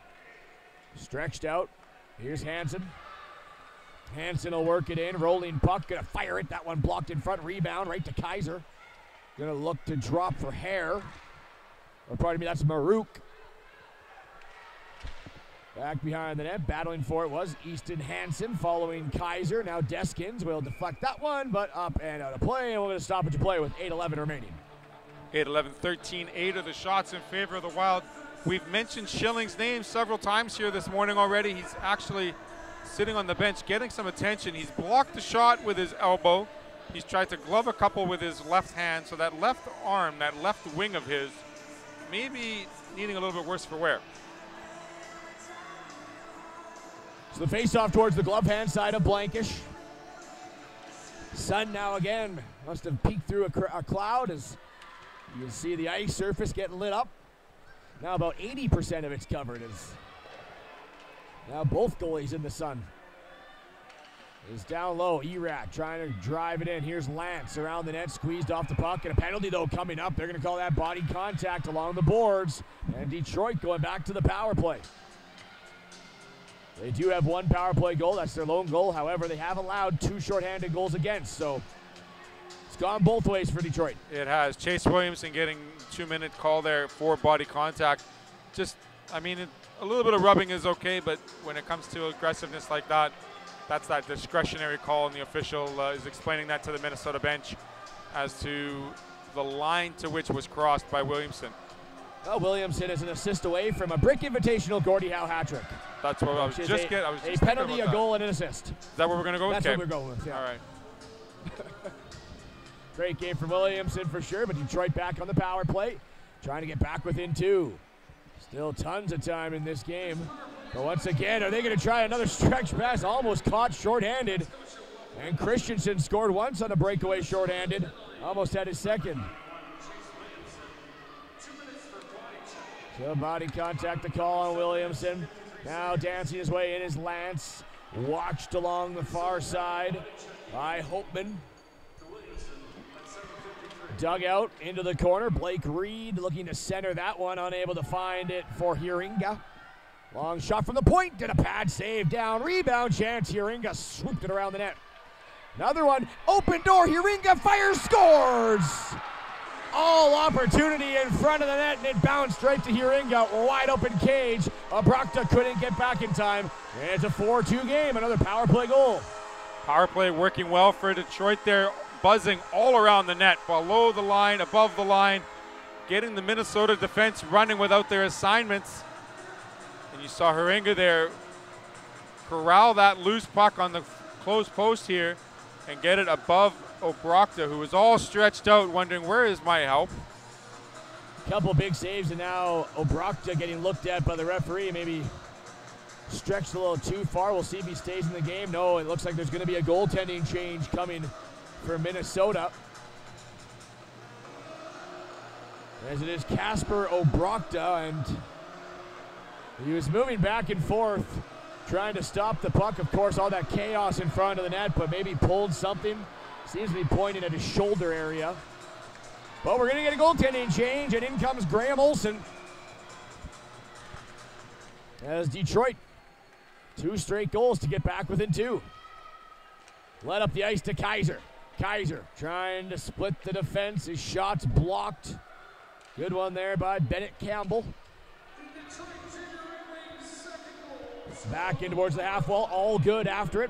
stretched out. Here's Hanson. Hanson will work it in, rolling puck, gonna fire it. That one blocked in front, rebound right to Kaiser. Gonna look to drop for Hare. Or oh, pardon me, that's Maruk. Back behind the net, battling for it was Easton Hansen following Kaiser. Now Deskins will deflect that one, but up and out of play, and we're going to stop at play with 8-11 remaining. 8 11 13 8 of the shots in favor of the Wild. We've mentioned Schilling's name several times here this morning already. He's actually sitting on the bench getting some attention. He's blocked the shot with his elbow. He's tried to glove a couple with his left hand, so that left arm, that left wing of his, maybe needing a little bit worse for wear. So the face-off towards the glove hand side of Blankish. Sun now again must have peeked through a, a cloud as you can see the ice surface getting lit up. Now about 80% of it's covered as now both goalies in the sun. Is down low. Erat trying to drive it in. Here's Lance around the net, squeezed off the puck, and a penalty though coming up. They're going to call that body contact along the boards, and Detroit going back to the power play. They do have one power play goal. That's their lone goal. However, they have allowed two shorthanded goals against. So it's gone both ways for Detroit. It has. Chase Williamson getting two minute call there for body contact. Just, I mean, it, a little bit of rubbing is okay, but when it comes to aggressiveness like that, that's that discretionary call, and the official uh, is explaining that to the Minnesota bench as to the line to which was crossed by Williamson. Well, Williamson is an assist away from a Brick Invitational Gordie Howe hat trick. That's what I was just a, get. I was a just thinking penalty, a that. goal, and an assist. Is that what we're gonna go with? That's Okay. what we're going with. Yeah. All right. Great game from Williamson for sure, but Detroit back on the power play, trying to get back within two. Still tons of time in this game. But once again, are they going to try another stretch pass? Almost caught shorthanded. And Christensen scored once on a breakaway shorthanded. Almost had his second. So body contact the call on Williamson. Now dancing his way in is Lance. Watched along the far side by Holtman. Dug out into the corner. Blake Reed looking to center that one, unable to find it for Hiringa. Long shot from the point, did a pad save down. Rebound chance. Hiringa swooped it around the net. Another one, open door. Hiringa fires, scores. All opportunity in front of the net, and it bounced right to Hiringa. Wide open cage. Obrochta couldn't get back in time. And it's a 4 2 game. Another power play goal. Power play working well for Detroit there, buzzing all around the net, below the line, above the line, getting the Minnesota defense running without their assignments. And you saw Haringa there corral that loose puck on the close post here and get it above Obrochta, who was all stretched out, wondering where is my help. Couple big saves, and now Obrochta getting looked at by the referee. Maybe stretched a little too far. We'll see if he stays in the game. No, it looks like there's going to be a goaltending change coming for Minnesota. As it is Casper Obrochta, and he was moving back and forth, trying to stop the puck. Of course, all that chaos in front of the net, but maybe pulled something. Seems to be pointing at his shoulder area. But we're going to get a goaltending change, and in comes Graham Olson. As Detroit, two straight goals to get back within two. Led up the ice to Kaiser. Kaiser trying to split the defense. His shots blocked. Good one there by Bennett Campbell. Back in towards the half wall. Allgood after it.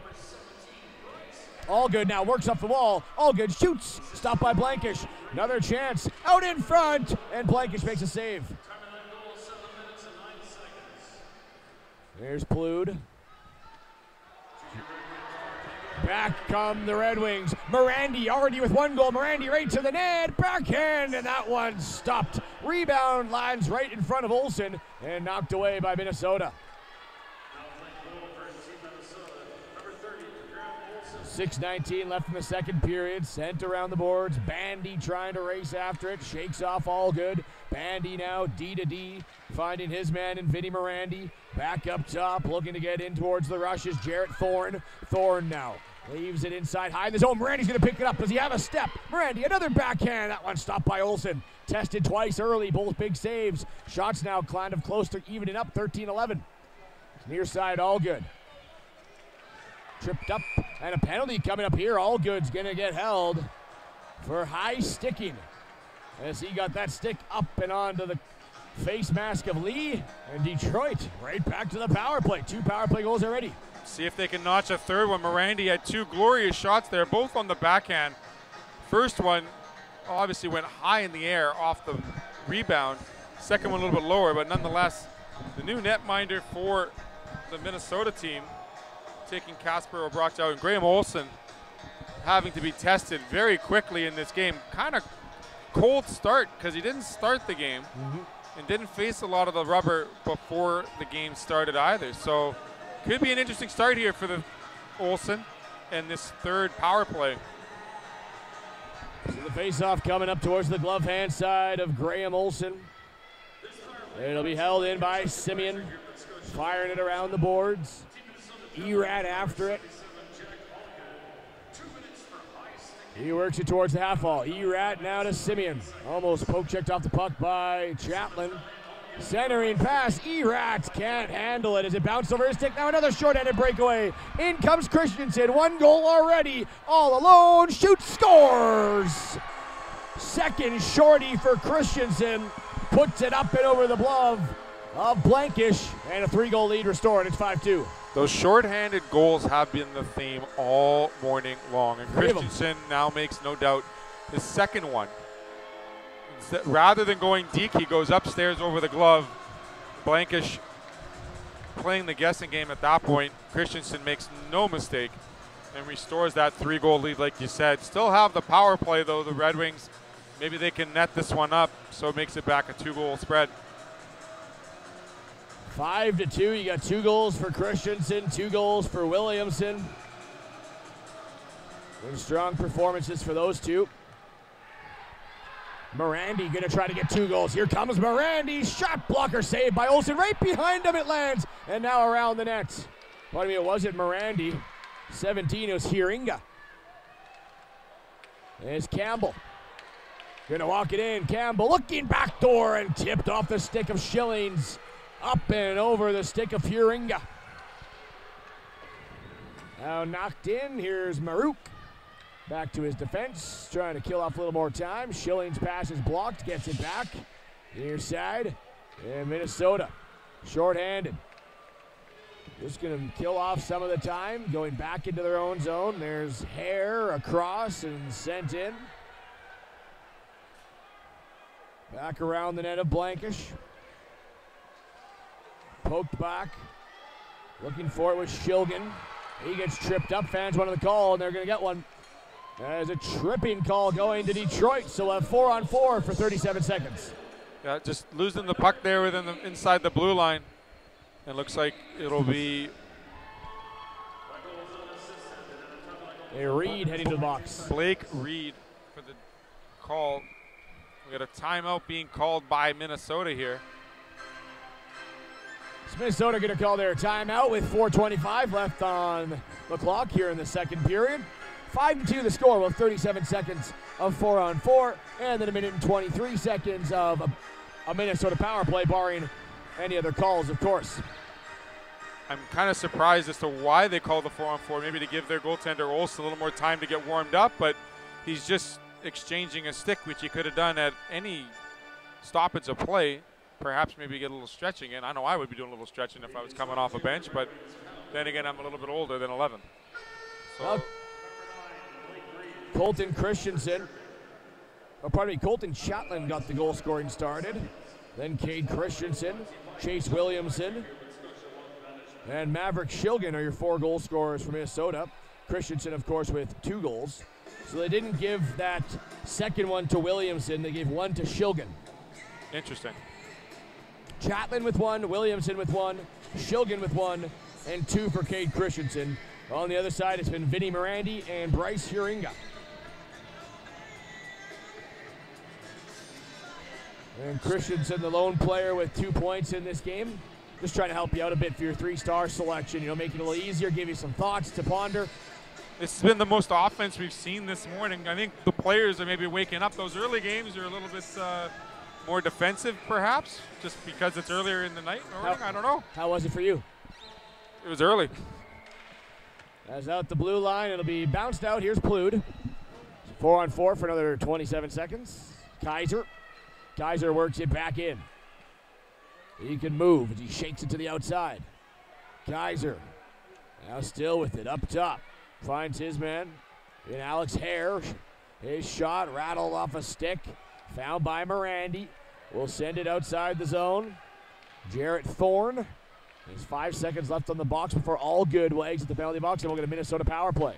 Allgood now. Works up the wall. Allgood. Shoots. Stopped by Blankish. Another chance. Out in front. And Blankish makes a save. There's Plude. Back come the Red Wings. Morandi already with one goal. Morandi right to the net. Backhand, and that one stopped. Rebound lines right in front of Olson and knocked away by Minnesota. 6.19 left in the second period. Sent around the boards. Bandy trying to race after it. Shakes off Allgood. Bandy now D to D. Finding his man in Vinny Morandi. Back up top. Looking to get in towards the rushes. Jarrett Thorne. Thorne now. Leaves it inside high in the zone. Morandi's going to pick it up. Does he have a step? Morandi, another backhand. That one stopped by Olson. Tested twice early. Both big saves. Shots now kind of close to evening up 13 11. Near side, Allgood. Tripped up and a penalty coming up here. Allgood's gonna get held for high sticking as he got that stick up and onto the face mask of Lee and Detroit right back to the power play. Two power play goals already. See if they can notch a third one. Morandi had two glorious shots there, both on the backhand. First one obviously went high in the air off the rebound. Second one a little bit lower, but nonetheless, the new netminder for the Minnesota team, taking Casper Obrochta out and Graham Olson having to be tested very quickly in this game. Kind of cold start because he didn't start the game mm-hmm. and didn't face a lot of the rubber before the game started either. So could be an interesting start here for the Olson and this third power play. So the face-off coming up towards the glove hand side of Graham Olson. It'll be held in by Simeon, firing it around the boards. Erat after it. He works it towards the half wall. Erat now to Simeon. Almost poke checked off the puck by Chaplin. Centering pass. Erat can't handle it as it bounced over his stick. Now another short-handed breakaway. In comes Christensen. One goal already. All alone. Shoots, scores. Second shorty for Christensen. Puts it up and over the glove of Blankish. And a three-goal lead restored. It's 5-2. Those shorthanded goals have been the theme all morning long, and Three of 'em. Christensen now makes no doubt his second one. Rather than going deep, he goes upstairs over the glove. Blankish playing the guessing game at that point. Christensen makes no mistake and restores that three-goal lead, like you said. Still have the power play though. The Red Wings, maybe they can net this one up, so it makes it back a two-goal spread. Five to two. You got two goals for Christensen, two goals for Williamson. Strong performances for those two. Morandi gonna try to get two goals. Here comes Morandi. Shot blocker saved by Olson. Right behind him it lands. And now around the net. Pardon me, it wasn't Morandi. 17 it was Hiringa. There's Campbell. Gonna walk it in. Campbell looking back door and tipped off the stick of Shillings. Up and over the stick of Hiringa. Now knocked in. Here's Maruk. Back to his defense, trying to kill off a little more time. Schilling's pass is blocked, gets it back. Near side. And Minnesota, short-handed. Just going to kill off some of the time, going back into their own zone. There's Hare across and sent in. Back around the net of Blankish. Poked back. Looking for it with Shilgan. He gets tripped up. Fans wanted the call, and they're going to get one. There's a tripping call going to Detroit, so a four on four for 37 seconds. Yeah, just losing the puck there within the inside the blue line. It looks like it'll be A Reed heading to the box. Blake Reed for the call. We got a timeout being called by Minnesota here. So Minnesota going to call their timeout with 4:25 left on the clock here in the second period. Five to two the score with 37 seconds of four on four, and then a minute and 23 seconds of a, a Minnesota power play, barring any other calls, of course. I'm kind of surprised as to why they call the four on four. Maybe to give their goaltender Olson a little more time to get warmed up, but he's just exchanging a stick, which he could have done at any stoppage of play. Perhaps maybe get a little stretching in. I know I would be doing a little stretching if I was coming off a bench, but then again, I'm a little bit older than 11. So Well, Colton Christensen, or pardon me, Colton Chatlin got the goal scoring started. Then Cade Christensen, Chase Williamson, and Maverick Shilgan are your four goal scorers for Minnesota. Christensen, of course, with two goals. So they didn't give that second one to Williamson, they gave one to Shilgan. interesting. Chatlin with one, Williamson with one, Shilgan with one, and two for Cade Christensen. On the other side, it's been Vinny Morandi and Bryce Huringa. And Christensen, the lone player with two points in this game. Just trying to help you out a bit for your three-star selection. You know, make it a little easier, give you some thoughts to ponder. This has been the most offense we've seen this morning. I think the players are maybe waking up. Those early games are a little bit uh, more defensive, perhaps, just because it's earlier in the night. Morning, I don't know. How was it for you? It was early. As out the blue line, it'll be bounced out. Here's Plude. Four on four for another 27 seconds. Kaiser. Kaiser works it back in. He can move as he shakes it to the outside. Kaiser now still with it up top. Finds his man in Alex Hare. His shot rattled off a stick. Found by Morandi. Will send it outside the zone. Jarrett Thorne. There's five seconds left on the box before Allgood will exit the penalty box, and we'll get a Minnesota power play.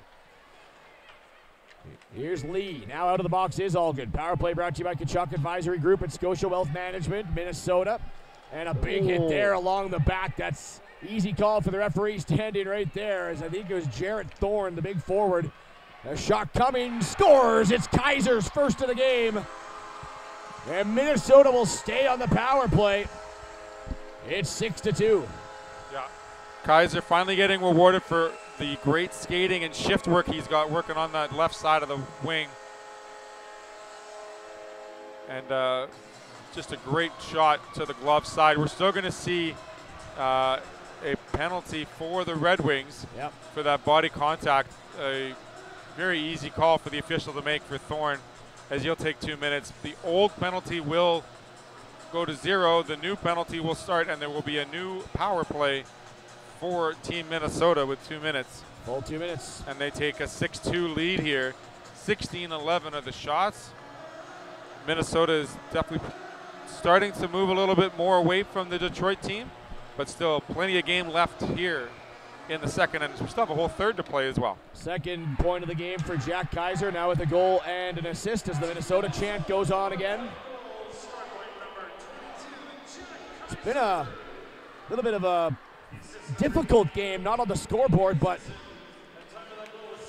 Here's Lee. Now out of the box is Allgood. Power play brought to you by Kachuk Advisory Group and Scotia Wealth Management, Minnesota. And a big hit there along the back. That's easy call for the referee standing right there, as I think it was Jarrett Thorne, the big forward. A shot coming, scores. It's Kaiser's first of the game. And Minnesota will stay on the power play. It's six to two. Yeah. Kaiser finally getting rewarded for the great skating and shift work he's got working on that left side of the wing. And uh, just a great shot to the glove side. We're still going to see uh, a penalty for the Red Wings Yep. for that body contact. A very easy call for the official to make for Thorne, as he'll take two minutes. The old penalty will go to zero. The new penalty will start, and there will be a new power play for Team Minnesota with two minutes. Full two minutes. And they take a 6 2 lead here. 16 11 of the shots. Minnesota is definitely starting to move a little bit more away from the Detroit team, but still plenty of game left here in the second, and we still have a whole third to play as well. Second point of the game for Jack Kaiser, now with a goal and an assist as the Minnesota chant goes on again. It's been a little bit of a difficult game, not on the scoreboard, but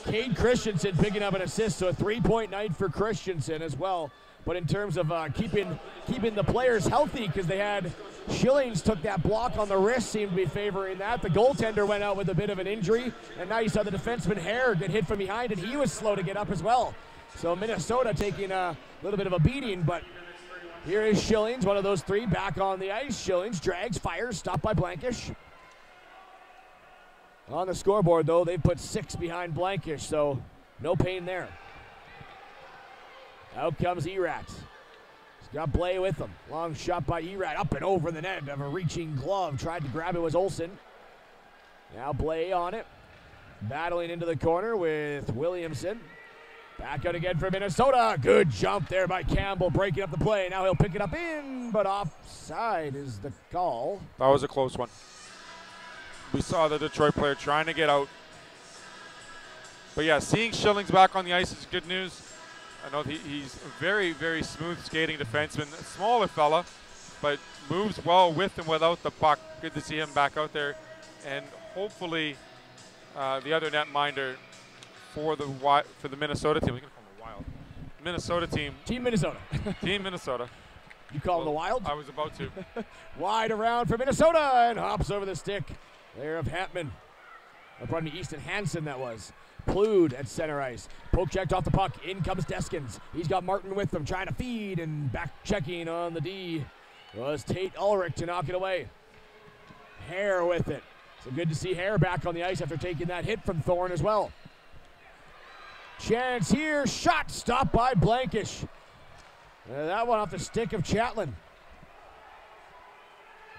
Cade Christensen picking up an assist, so a three-point night for Christensen as well. But in terms of uh, keeping keeping the players healthy, because they had Shillings took that block on the wrist, seemed to be favoring that. The goaltender went out with a bit of an injury, and now you saw the defenseman Hare get hit from behind, and he was slow to get up as well. So Minnesota taking a little bit of a beating, but here is Shillings, one of those three, back on the ice. Shillings drags, fires, stopped by Blankish. On the scoreboard, though, they've put six behind Blankish, so no pain there. Out comes Erat. He's got Blay with him. Long shot by Erat, up and over the net of a reaching glove. Tried to grab it was Olson. Now Blay on it. Battling into the corner with Williamson. Back out again for Minnesota. Good jump there by Campbell, breaking up the play. Now he'll pick it up in, but offside is the call. That was a close one. We saw the Detroit player trying to get out. But yeah, seeing Schillings back on the ice is good news. I know he, he's a very, very smooth skating defenseman. A smaller fella, but moves well with and without the puck. Good to see him back out there. And hopefully uh, the other netminder for the for the Minnesota team. We're gonna call him the Wild. Minnesota team. Team Minnesota. Team Minnesota. you call him the Wild? I was about to. Wide around for Minnesota and hops over the stick. There of Hatman. Or pardon me, Easton Hansen that was. Plude at center ice. Poke checked off the puck. In comes Deskins. He's got Martin with him trying to feed and back checking on the D was Tate Ulrich to knock it away. Hare with it. So good to see Hare back on the ice after taking that hit from Thorne as well. Chance here. Shot stopped by Blankish. Uh, that one off the stick of Chatlin.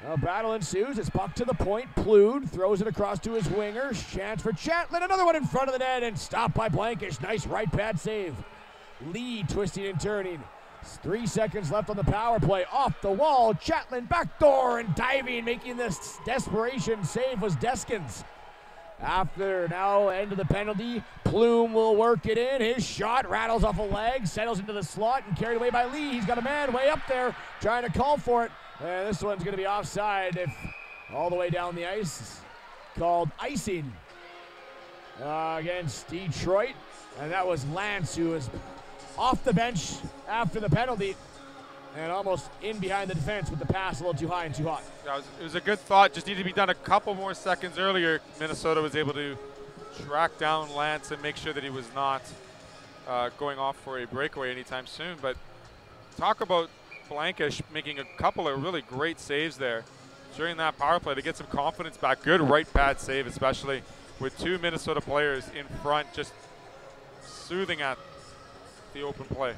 Now battle ensues. It's puck to the point. Plude throws it across to his winger. Chance for Chatlin. Another one in front of the net and stopped by Blankish. Nice right pad save. Lee twisting and turning. Three seconds left on the power play. Off the wall. Chatlin backdoor and diving, making this desperation save was Deskins. After now end of the penalty, Plude will work it in. His shot rattles off a leg, settles into the slot, and carried away by Lee. He's got a man way up there trying to call for it. And this one's going to be offside if all the way down the ice. Called icing. uh, against Detroit. And that was Lance who was off the bench after the penalty and almost in behind the defense with the pass a little too high and too hot. That was, it was a good thought. Just needed to be done a couple more seconds earlier. Minnesota was able to track down Lance and make sure that he was not uh, going off for a breakaway anytime soon. But talk about Blankish making a couple of really great saves there during that power play to get some confidence back. Good right pad save, especially with two Minnesota players in front, just soothing at the open play.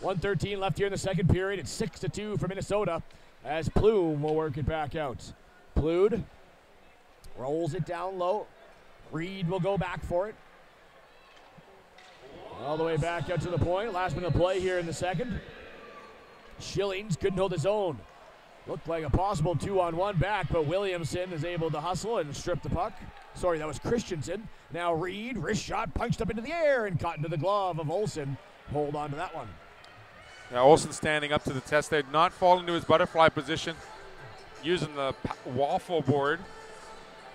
113 left here in the second period. It's 6 to 2 for Minnesota as Plude will work it back out. Plude rolls it down low. Reed will go back for it. All the way back out to the point. Last minute play here in the second. Schillings couldn't hold his own. Looked like a possible two on one back, but Williamson is able to hustle and strip the puck. Sorry, that was Christensen. Now Reed, wrist shot, punched up into the air and caught into the glove of Olson. Hold on to that one. Yeah, Olson standing up to the test there, not falling to his butterfly position, using the waffle board.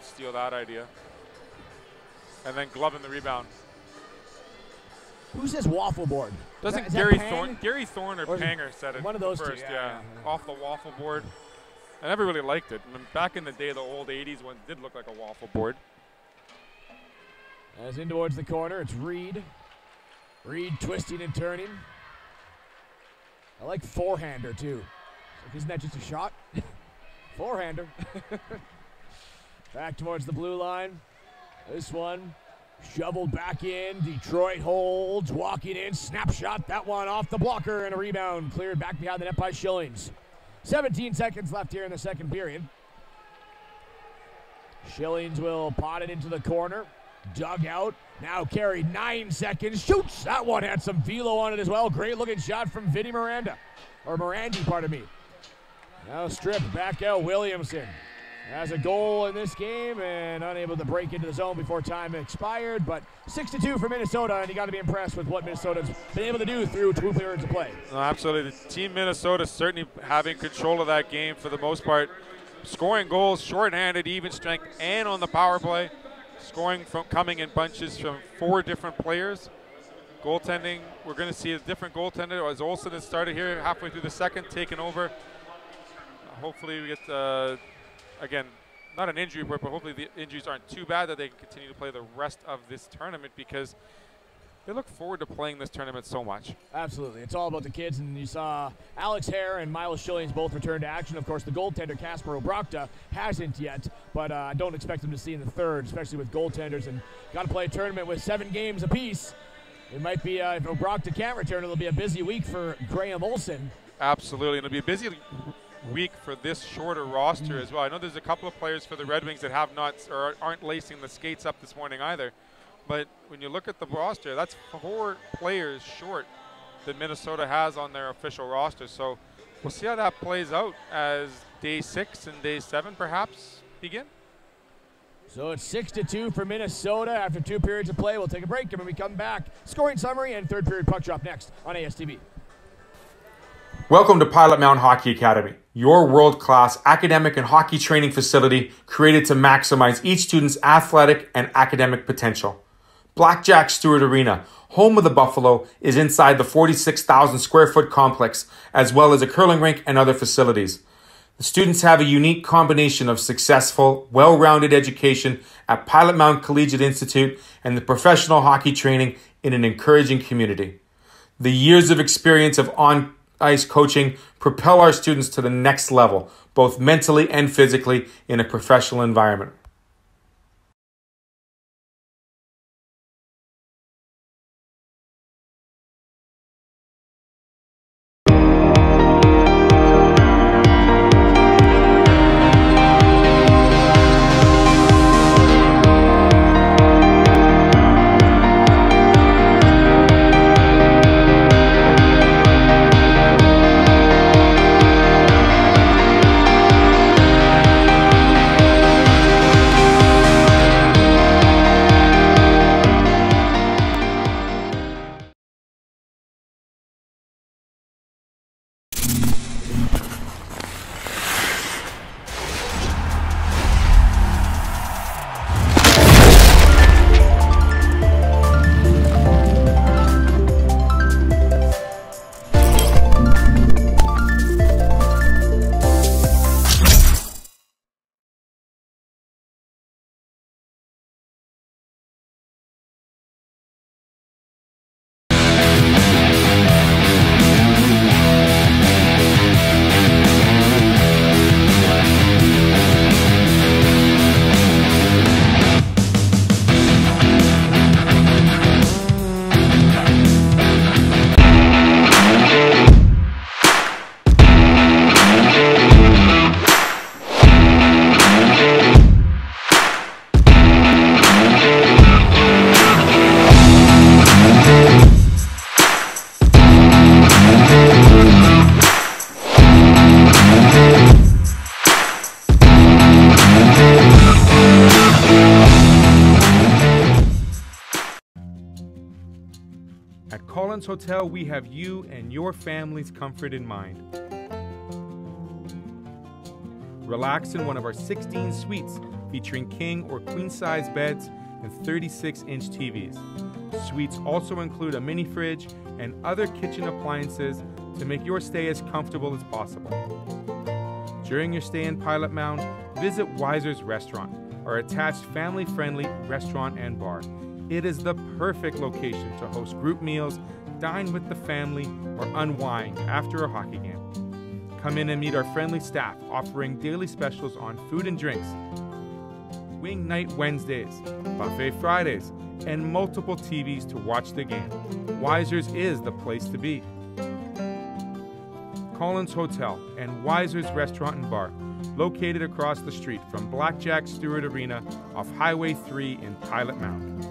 Steal that idea. And then gloving the rebound. Who says waffle board? Doesn't that- Gary Thorne Gary Thorne or, Or Panger said it one of those two, first? yeah, yeah, yeah, off the waffle board. I never really liked it. I mean, back in the day, the old '80s one did look like a waffle board. As in towards the corner, it's Reed. Reed twisting and turning. I like forehander too. Isn't that just a shot? forehander. back towards the blue line. This one shoveled back in. Detroit holds, walking in, snapshot. That one off the blocker and a rebound cleared back behind the net by Schillings. 17 seconds left here in the second period. Schillings will pot it into the corner. Dug out. Now carried nine seconds. Shoots. That one had some velo on it as well. Great looking shot from Vinny Miranda. Or Morandi, pardon me. Now stripped back out Williamson. Has a goal in this game and unable to break into the zone before time expired. But 6 to 2 for Minnesota, and you got to be impressed with what Minnesota's been able to do through two periods of play. Absolutely. The team Minnesota certainly having control of that game for the most part. Scoring goals, shorthanded, even strength, and on the power play. Scoring from coming in bunches from four different players. Goaltending, we're going to see a different goaltender as Olson has started here halfway through the second, taking over. Hopefully, we get, uh, again, not an injury report, but hopefully the injuries aren't too bad that they can continue to play the rest of this tournament because they look forward to playing this tournament so much. Absolutely. It's all about the kids, and you saw Alex Hare and Miles Schillings both return to action. Of course, the goaltender, Casper Obrochta, hasn't yet, but uh, I don't expect him to see in the third, especially with goaltenders. And got to play a tournament with seven games apiece. It might be, uh, if Obrochta can't return, it'll be a busy week for Graham Olson. Absolutely, and it'll be a busy week for this shorter roster as well. I know there's a couple of players for the Red Wings that have not or aren't lacing the skates up this morning either. But when you look at the roster, that's four players short that Minnesota has on their official roster. So we'll see how that plays out as day six and day seven perhaps begin. So it's six to two for Minnesota after two periods of play. We'll take a break, and when we come back, scoring summary and third period puck drop next on ASTV. Welcome to Pilot Mound Hockey Academy, your world class academic and hockey training facility created to maximize each student's athletic and academic potential. Blackjack Stewart Arena, home of the Buffalo, is inside the 46,000 square foot complex, as well as a curling rink and other facilities. The students have a unique combination of successful, well rounded education at Pilot Mound Collegiate Institute and the professional hockey training in an encouraging community. The years of experience of on ice coaching propel our students to the next level, both mentally and physically, in a professional environment. Hotel, we have you and your family's comfort in mind. Relax in one of our 16 suites featuring king or queen size beds and 36 inch TVs. Suites also include a mini fridge and other kitchen appliances to make your stay as comfortable as possible. During your stay in Pilot Mound, visit Wiser's Restaurant, our attached family friendly restaurant and bar. It is the perfect location to host group meals, dine with the family, or unwind after a hockey game. Come in and meet our friendly staff offering daily specials on food and drinks, Wing Night Wednesdays, Buffet Fridays, and multiple TVs to watch the game. Wiser's is the place to be. Collins Hotel and Wiser's Restaurant and Bar, located across the street from Blackjack Stewart Arena off Highway 3 in Pilot Mound.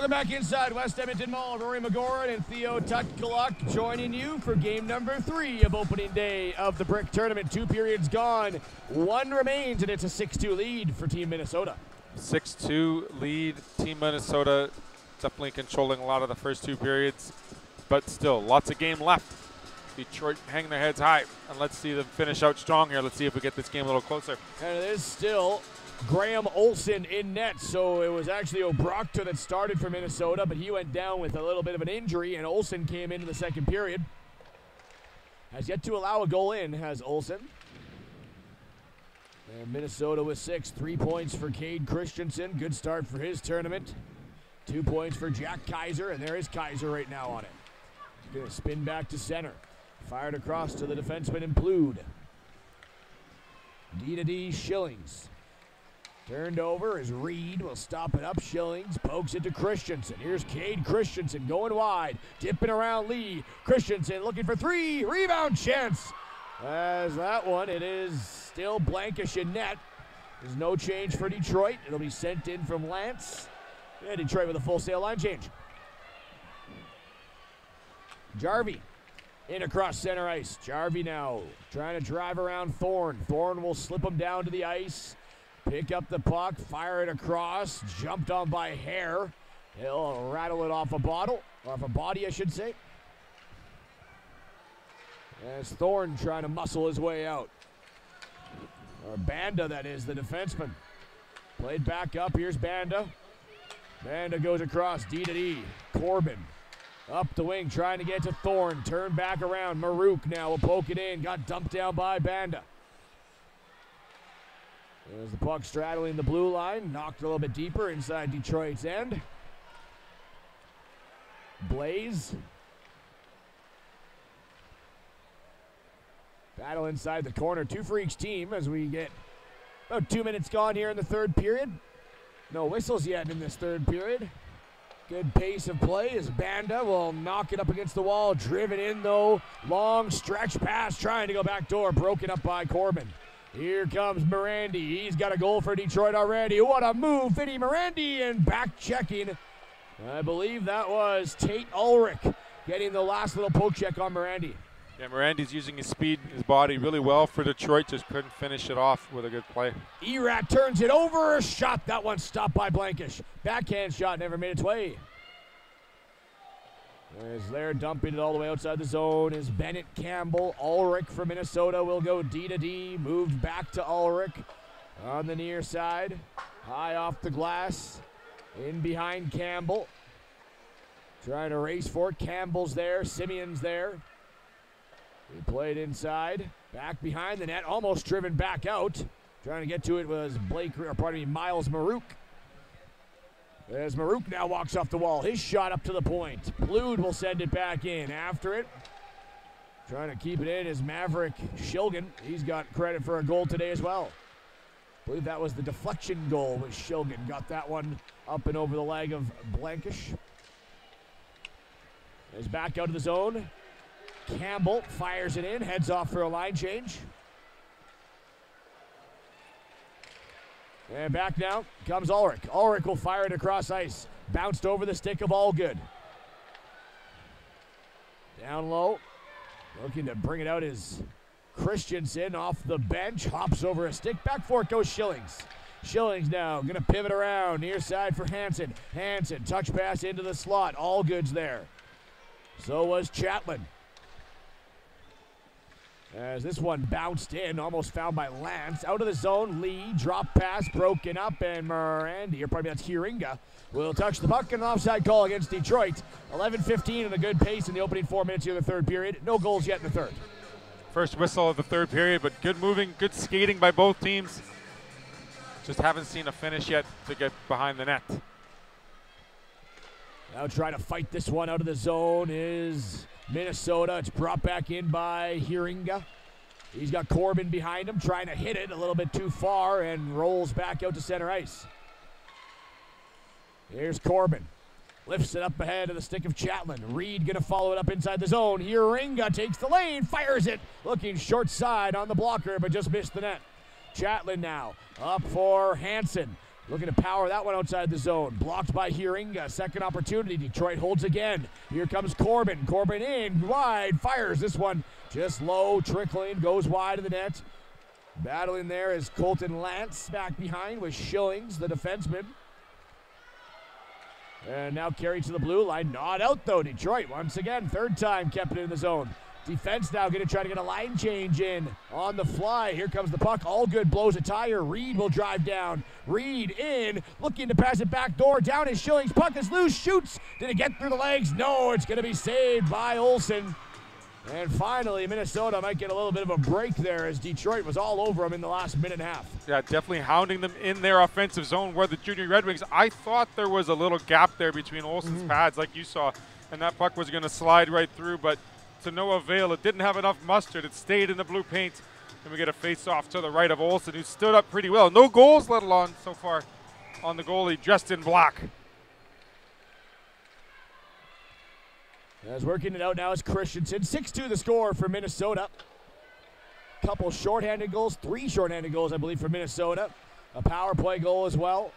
Welcome back inside West Edmonton Mall. Rory McGoran and Theo Tutkaluk joining you for game number three of opening day of the Brick Tournament. Two periods gone, one remains, and it's a 6-2 lead for Team Minnesota. 6-2 lead. Team Minnesota definitely controlling a lot of the first two periods, but still lots of game left. Detroit hanging their heads high, and let's see them finish out strong here. Let's see if we get this game a little closer. And it is still Graham Olson in net. So it was actually Obrochta that started for Minnesota, but he went down with a little bit of an injury, and Olson came into the second period. Has yet to allow a goal in, has Olson. And Minnesota with six. Three points for Cade Christensen. Good start for his tournament. Two points for Jack Kaiser, and there is Kaiser right now on it. Going to spin back to center. Fired across to the defenseman in Plude. D to D Shillings. Turned over as Reed will stop it up. Shillings pokes it to Christensen. Here's Cade Christensen going wide, dipping around Lee. Christensen looking for three. Rebound chance. As that one, it is still Blankish in net. There's no change for Detroit. It'll be sent in from Lance. Yeah, Detroit with a full sail line change. Jarvie in across center ice. Jarvie now trying to drive around Thorne. Thorne will slip him down to the ice. Pick up the puck, fire it across. Jumped on by Hare. He'll rattle it off a bottle, off a body, I should say. As Thorne trying to muscle his way out. Or Banda, that is, the defenseman. Played back up. Here's Banda. Banda goes across D to D. Corbin up the wing, trying to get to Thorne. Turn back around. Maruk now will poke it in. Got dumped down by Banda. There's the puck straddling the blue line. Knocked a little bit deeper inside Detroit's end. Blaze. Battle inside the corner. Two for each team as we get about two minutes gone here in the third period. No whistles yet in this third period. Good pace of play as Banda will knock it up against the wall. Driven in though. Long stretch pass trying to go back door. Broken up by Corbin. Here comes Morandi. He's got a goal for Detroit already. What a move, Vinny Morandi, and back checking. I believe that was Tate Ulrich getting the last little poke check on Morandi. Yeah, Morandi's using his speed, his body really well for Detroit. Just couldn't finish it off with a good play. Erat turns it over. Shot. That one stopped by Blankish. Backhand shot never made its way. As they're dumping it all the way outside the zone is Bennett Campbell. Ulrich from Minnesota will go D to D. Moved back to Ulrich on the near side. High off the glass. In behind Campbell. Trying to race for it. Campbell's there. Simeon's there. He played inside. Back behind the net. Almost driven back out. Trying to get to it was Blake, or pardon me, Miles Maruk. As Maruk now walks off the wall. His shot up to the point. Plude will send it back in. After it, trying to keep it in is Maverick Shilgan. He's got credit for a goal today as well. I believe that was the deflection goal with Shilgan. Got that one up and over the leg of Blankish. Is back out of the zone. Campbell fires it in, heads off for a line change. And back now comes Ulrich. Ulrich will fire it across ice. Bounced over the stick of Allgood. Down low. Looking to bring it out is Christensen off the bench. Hops over a stick. Back for it goes Shillings. Shillings now going to pivot around. Near side for Hanson. Hanson touch pass into the slot. Allgood's there. So was Chatelain. As this one bounced in, almost found by Lance. Out of the zone, Lee, drop pass, broken up, and Morandi, or probably that's Hiringa, will touch the puck. An offside call against Detroit. 11-15 in a good pace in the opening four minutes of the third period. No goals yet in the third. First whistle of the third period, but good moving, good skating by both teams. Just haven't seen a finish yet to get behind the net. Now trying to fight this one out of the zone is Minnesota. It's brought back in by Hiringa. He's got Corbin behind him, trying to hit it a little bit too far and rolls back out to center ice. Here's Corbin. Lifts it up ahead of the stick of Chatlin. Reed gonna follow it up inside the zone. Hiringa takes the lane, fires it, looking short side on the blocker, but just missed the net. Chatlin now up for Hanson. Looking to power that one outside the zone. Blocked by Hiringa. A second opportunity. Detroit holds again. Here comes Corbin. Corbin in, wide, fires. This one just low, trickling, goes wide of the net. Battling there is Colton Lance back behind with Schillings, the defenseman. And now carried to the blue line. Not out though. Detroit once again, third time kept it in the zone. Defense now going to try to get a line change in on the fly. Here comes the puck. Allgood blows a tire. Reed will drive down. Reed in, looking to pass it back door. Down is Schillings. Puck is loose. Shoots. Did it get through the legs? No, it's going to be saved by Olson. And finally, Minnesota might get a little bit of a break there as Detroit was all over them in the last minute and a half. Yeah, definitely hounding them in their offensive zone where the Junior Red Wings, I thought there was a little gap there between Olson's mm. pads like you saw, and that puck was going to slide right through, but to no avail. It didn't have enough mustard. It stayed in the blue paint. And we get a face off to the right of Olson, who stood up pretty well. No goals, let alone so far on the goalie, dressed in black. As working it out now is Christensen. 6-2 the score for Minnesota. Couple shorthanded goals, three shorthanded goals, I believe, for Minnesota. A power play goal as well.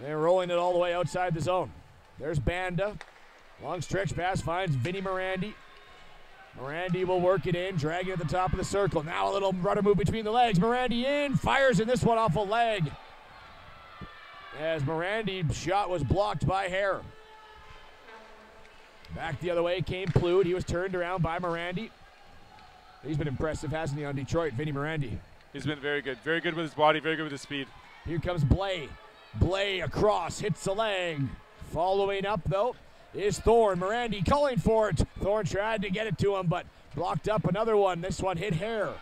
They're rolling it all the way outside the zone. There's Banda. Long stretch pass finds Vinny Morandi. Morandi will work it in, dragging at the top of the circle. Now a little rudder move between the legs. Morandi in, fires in this one off a leg. As Morandi's shot was blocked by Hare. Back the other way came Plude. He was turned around by Morandi. He's been impressive, hasn't he, on Detroit, Vinny Morandi. He's been very good. Very good with his body, very good with his speed. Here comes Blay. Blay across, hits the leg. Following up, though, is Thorne. Morandi calling for it. Thorne tried to get it to him, but blocked up another one. This one hit Hare.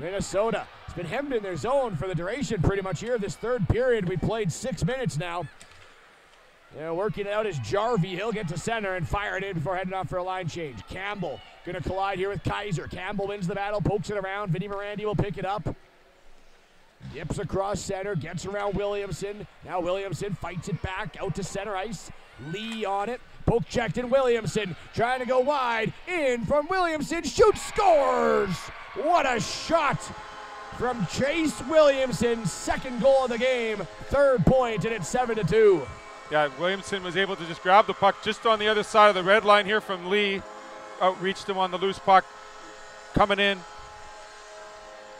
Minnesota has been hemmed in their zone for the duration pretty much here. This third period, we played six minutes now. Working it out is Jarvie. He'll get to center and fire it in before heading off for a line change. Campbell gonna collide here with Kaiser. Campbell wins the battle, pokes it around. Vinny Morandi will pick it up. Dips across center, gets around Williamson. Now Williamson fights it back out to center ice. Lee on it. Poke checked in Williamson. Trying to go wide. In from Williamson. Shoots, scores! What a shot from Chase Williamson. Second goal of the game. Third point, and it's 7 to 2. Yeah, Williamson was able to just grab the puck just on the other side of the red line here from Lee. Oh, Outreached him on the loose puck. Coming in.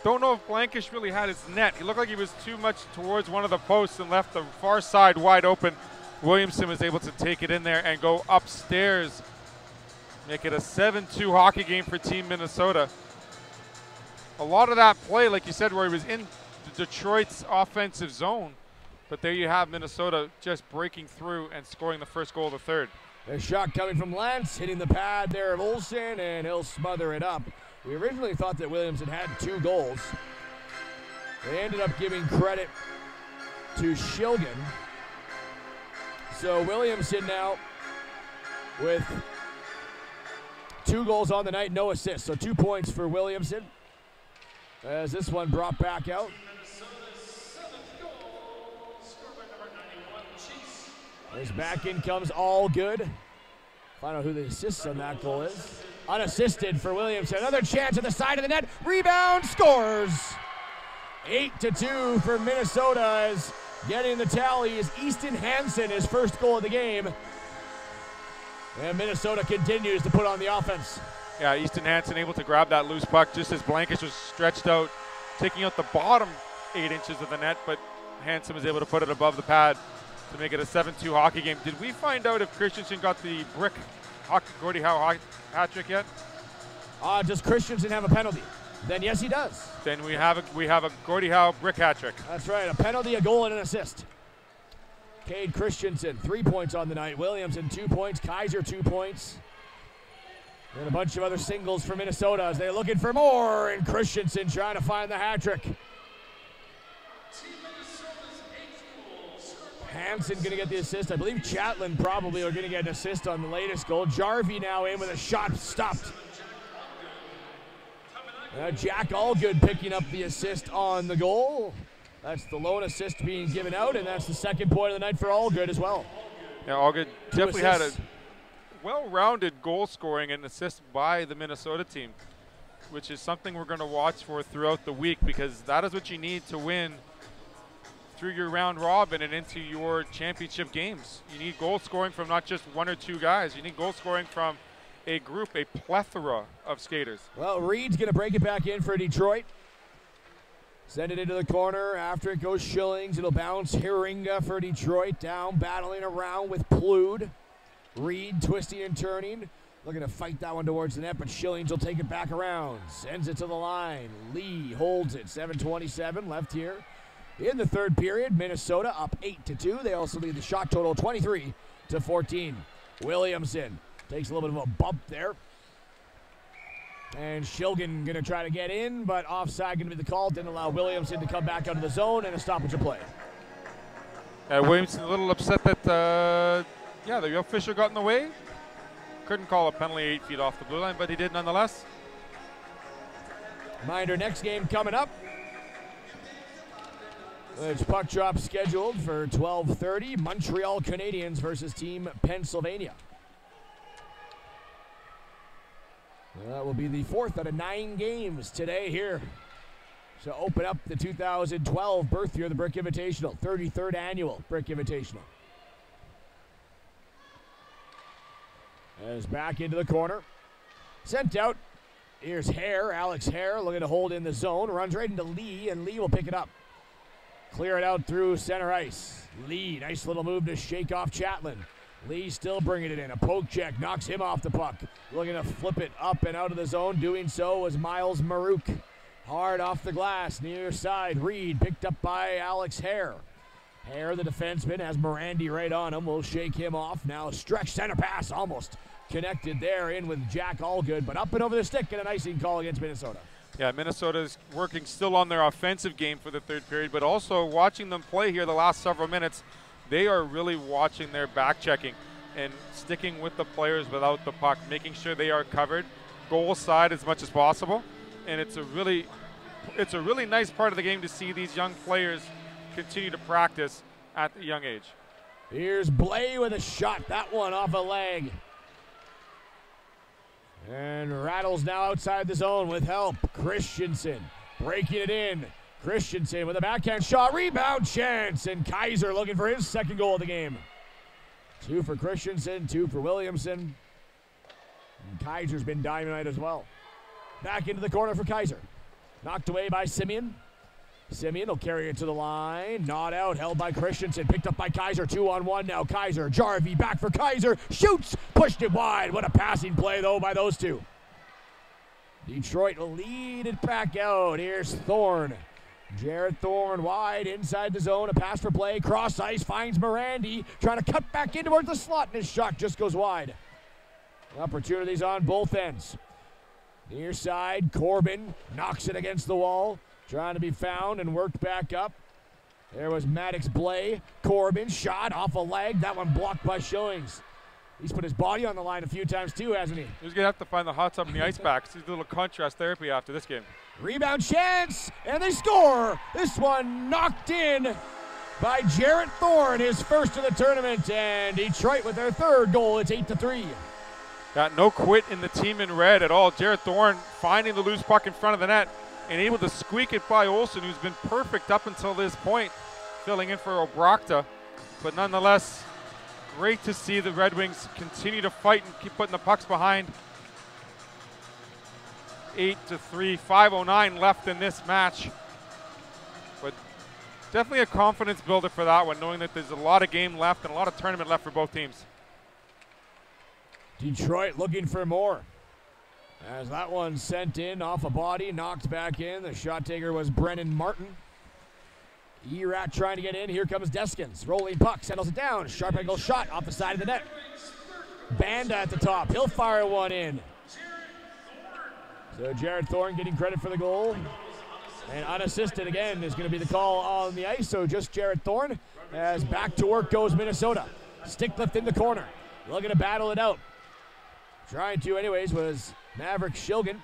Don't know if Blankish really had his net. He looked like he was too much towards one of the posts and left the far side wide open. Williamson was able to take it in there and go upstairs. Make it a 7-2 hockey game for Team Minnesota. A lot of that play, like you said, where he was in Detroit's offensive zone. But there you have Minnesota just breaking through and scoring the first goal of the third. A shot coming from Lance, hitting the pad there of Olson, and he'll smother it up. We originally thought that Williamson had two goals. They ended up giving credit to Shilgan. So Williamson now with two goals on the night, no assists. So two points for Williamson. As this one brought back out. His back in comes Allgood. Find out who the assists on that goal is. Unassisted for Williamson. Another chance at the side of the net. Rebound scores. Eight to two for Minnesota as getting the tally is Easton Hansen, his first goal of the game. And Minnesota continues to put on the offense. Yeah, Easton Hansen able to grab that loose puck just as Blankish was stretched out, taking out the bottom eight inches of the net, but Hansen was able to put it above the pad to make it a 7-2 hockey game. Did we find out if Christensen got the brick hockey, Gordie Howe hat trick yet? Uh, does Christensen have a penalty? Then yes, he does. Then we have a we have a Gordie Howe brick hat trick. That's right, a penalty, a goal, and an assist. Cade Christensen, three points on the night. Williamson, two points. Kaiser, two points. And a bunch of other singles for Minnesota as they're looking for more. And Christensen trying to find the hat trick. Hansen going to get the assist. I believe Chatlin probably are going to get an assist on the latest goal. Jarvie now in with a shot stopped. Uh, Jack Allgood picking up the assist on the goal. That's the lone assist being given out, and that's the second point of the night for Allgood as well. Yeah, Allgood Two definitely had a well-rounded goal scoring and assist by the Minnesota team, which is something we're going to watch for throughout the week because that is what you need to win through your round robin and into your championship games. You need goal scoring from not just one or two guys. You need goal scoring from a group, a plethora of skaters. Well, Reed's going to break it back in for Detroit. Send it into the corner. After it goes Shillings, It'll bounce Hiringa for Detroit. Down, battling around with Plude. Reed twisting and turning. Looking to fight that one towards the net, but Shillings will take it back around. Sends it to the line. Lee holds it. 727 left here. In the third period, Minnesota up 8 to 2. They also lead the shot total 23 to 14. Williamson takes a little bit of a bump there. And Shilgan going to try to get in, but offside going to be the call. Didn't allow Williamson to come back out of the zone and a stoppage of play. Uh, Williamson a little upset that, uh, yeah, the official got in the way. Couldn't call a penalty eight feet off the blue line, but he did nonetheless. Reminder, next game coming up. It's puck drop scheduled for 12:30. Montreal Canadiens versus Team Pennsylvania. That will be the fourth out of nine games today here to open up the 2012 birth year of the Brick Invitational, 33rd annual Brick Invitational. As back into the corner. Sent out. Here's Hare, Alex Hare, looking to hold in the zone. Runs right into Lee, and Lee will pick it up. Clear it out through center ice. Lee, nice little move to shake off Chatlin. Lee still bringing it in. A poke check knocks him off the puck. Looking to flip it up and out of the zone. Doing so was Miles Maruk. Hard off the glass, near side. Reed picked up by Alex Hare. Hare, the defenseman, has Morandi right on him. Will shake him off. Now stretch center pass almost connected there in with Jack Allgood, but up and over the stick and an icing call against Minnesota. Yeah, Minnesota's working still on their offensive game for the third period, but also watching them play here the last several minutes, they are really watching their back checking and sticking with the players without the puck, making sure they are covered goal side as much as possible. And it's a really it's a really nice part of the game to see these young players continue to practice at a young age. Here's Blay with a shot. That one off a leg. And Rattles now outside the zone with help. Christensen breaking it in. Christensen with a backhand shot. Rebound chance. And Kaiser looking for his second goal of the game. Two for Christensen, two for Williamson. And Kaiser's been dynamite as well. Back into the corner for Kaiser. Knocked away by Simeon. Simeon will carry it to the line. Not out. Held by Christensen. Picked up by Kaiser. Two on one now. Kaiser. Jarvie back for Kaiser. Shoots. Pushed it wide. What a passing play, though, by those two. Detroit lead it back out. Here's Thorne. Jared Thorne wide inside the zone. A pass for play. Cross ice. Finds Morandi. Trying to cut back in towards the slot. And his shot just goes wide. Opportunities on both ends. Near side. Corbin knocks it against the wall. Trying to be found and worked back up. There was Maddox Blay. Corbin shot off a leg. That one blocked by Shillings. He's put his body on the line a few times too, hasn't he? He's going to have to find the hot tub in the ice packs. He's a little contrast therapy after this game. Rebound chance, and they score. This one knocked in by Jarrett Thorne, his first of the tournament, and Detroit with their third goal. It's eight to three. Got no quit in the team in red at all. Jarrett Thorne finding the loose puck in front of the net and able to squeak it by Olson, who's been perfect up until this point, filling in for Obrochta. But nonetheless, great to see the Red Wings continue to fight and keep putting the pucks behind. 8 to 3, 509 left in this match. But definitely a confidence builder for that one, knowing that there's a lot of game left and a lot of tournament left for both teams. Detroit looking for more. As that one sent in off a body, knocked back in. The shot taker was Brennan Martin. Erat trying to get in. Here comes Deskins. Rolling puck, settles it down. Sharp angle shot off the side of the net. Banda at the top. He'll fire one in. So Jared Thorne getting credit for the goal. And unassisted again is going to be the call on the ice. So just Jared Thorne as back to work goes Minnesota. Stick lift in the corner. Looking to battle it out. Trying to, anyways, was Maverick Shilgan.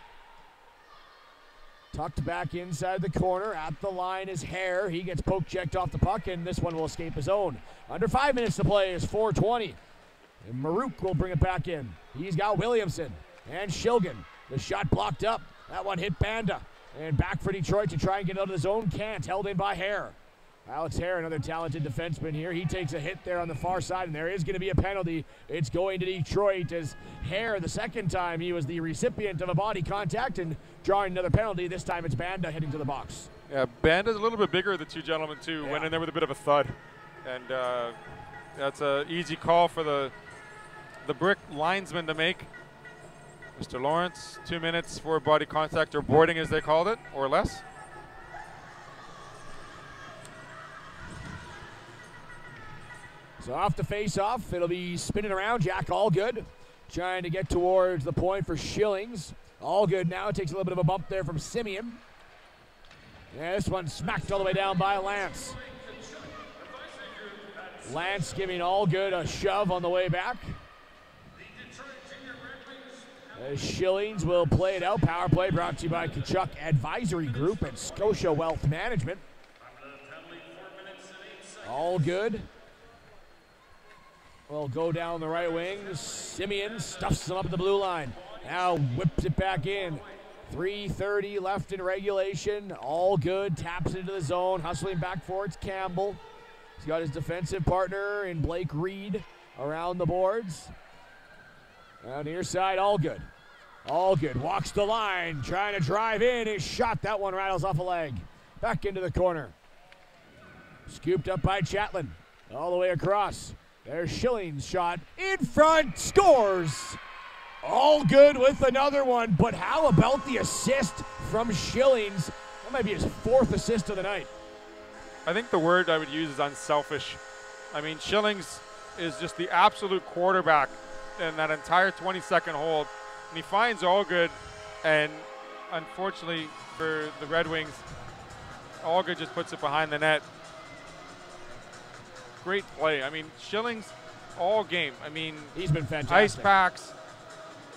Tucked back inside the corner. At the line is Hare. He gets poke checked off the puck, and this one will escape his own. Under five minutes to play is 420. And Maruk will bring it back in. He's got Williamson and Shilgan. The shot blocked up. That one hit Banda. And back for Detroit to try and get out of the zone. Can't. Held in by Hare. Alex Hare, another talented defenseman here. He takes a hit there on the far side, and there is going to be a penalty. It's going to Detroit as Hare, the second time, he was the recipient of a body contact and drawing another penalty. This time it's Banda heading to the box. Yeah, Banda's a little bit bigger, the two gentlemen, too. Yeah. Went in there with a bit of a thud. And uh, that's an easy call for the, the brick linesman to make. Mr. Lawrence, two minutes for body contact or boarding, as they called it, or less. So off the face-off, it'll be spinning around. Jack Allgood trying to get towards the point for Shillings. Allgood now. It takes a little bit of a bump there from Simeon. Yeah, this one smacked all the way down by Lance. Lance giving Allgood a shove on the way back. As Shillings will play it out. Power play brought to you by Kachuk Advisory Group and Scotia Wealth Management. Allgood. Will go down the right wing. Simeon stuffs him up the blue line. Now whips it back in. 3.30 left in regulation. Allgood. Taps into the zone. Hustling back for it's Campbell. He's got his defensive partner in Blake Reed around the boards. On near side, Allgood. Allgood. Walks the line. Trying to drive in. His shot. That one rattles off a leg. Back into the corner. Scooped up by Chatlin. All the way across. There's Schilling's shot. In front. Scores. Allgood with another one. But how about the assist from Schillings? That might be his fourth assist of the night. I think the word I would use is unselfish. I mean, Shillings is just the absolute quarterback in that entire 20 second hold. And he finds Allgood, and unfortunately for the Red Wings, Allgood just puts it behind the net. Great play. I mean, Shillings all game. I mean, He's been fantastic. ice packs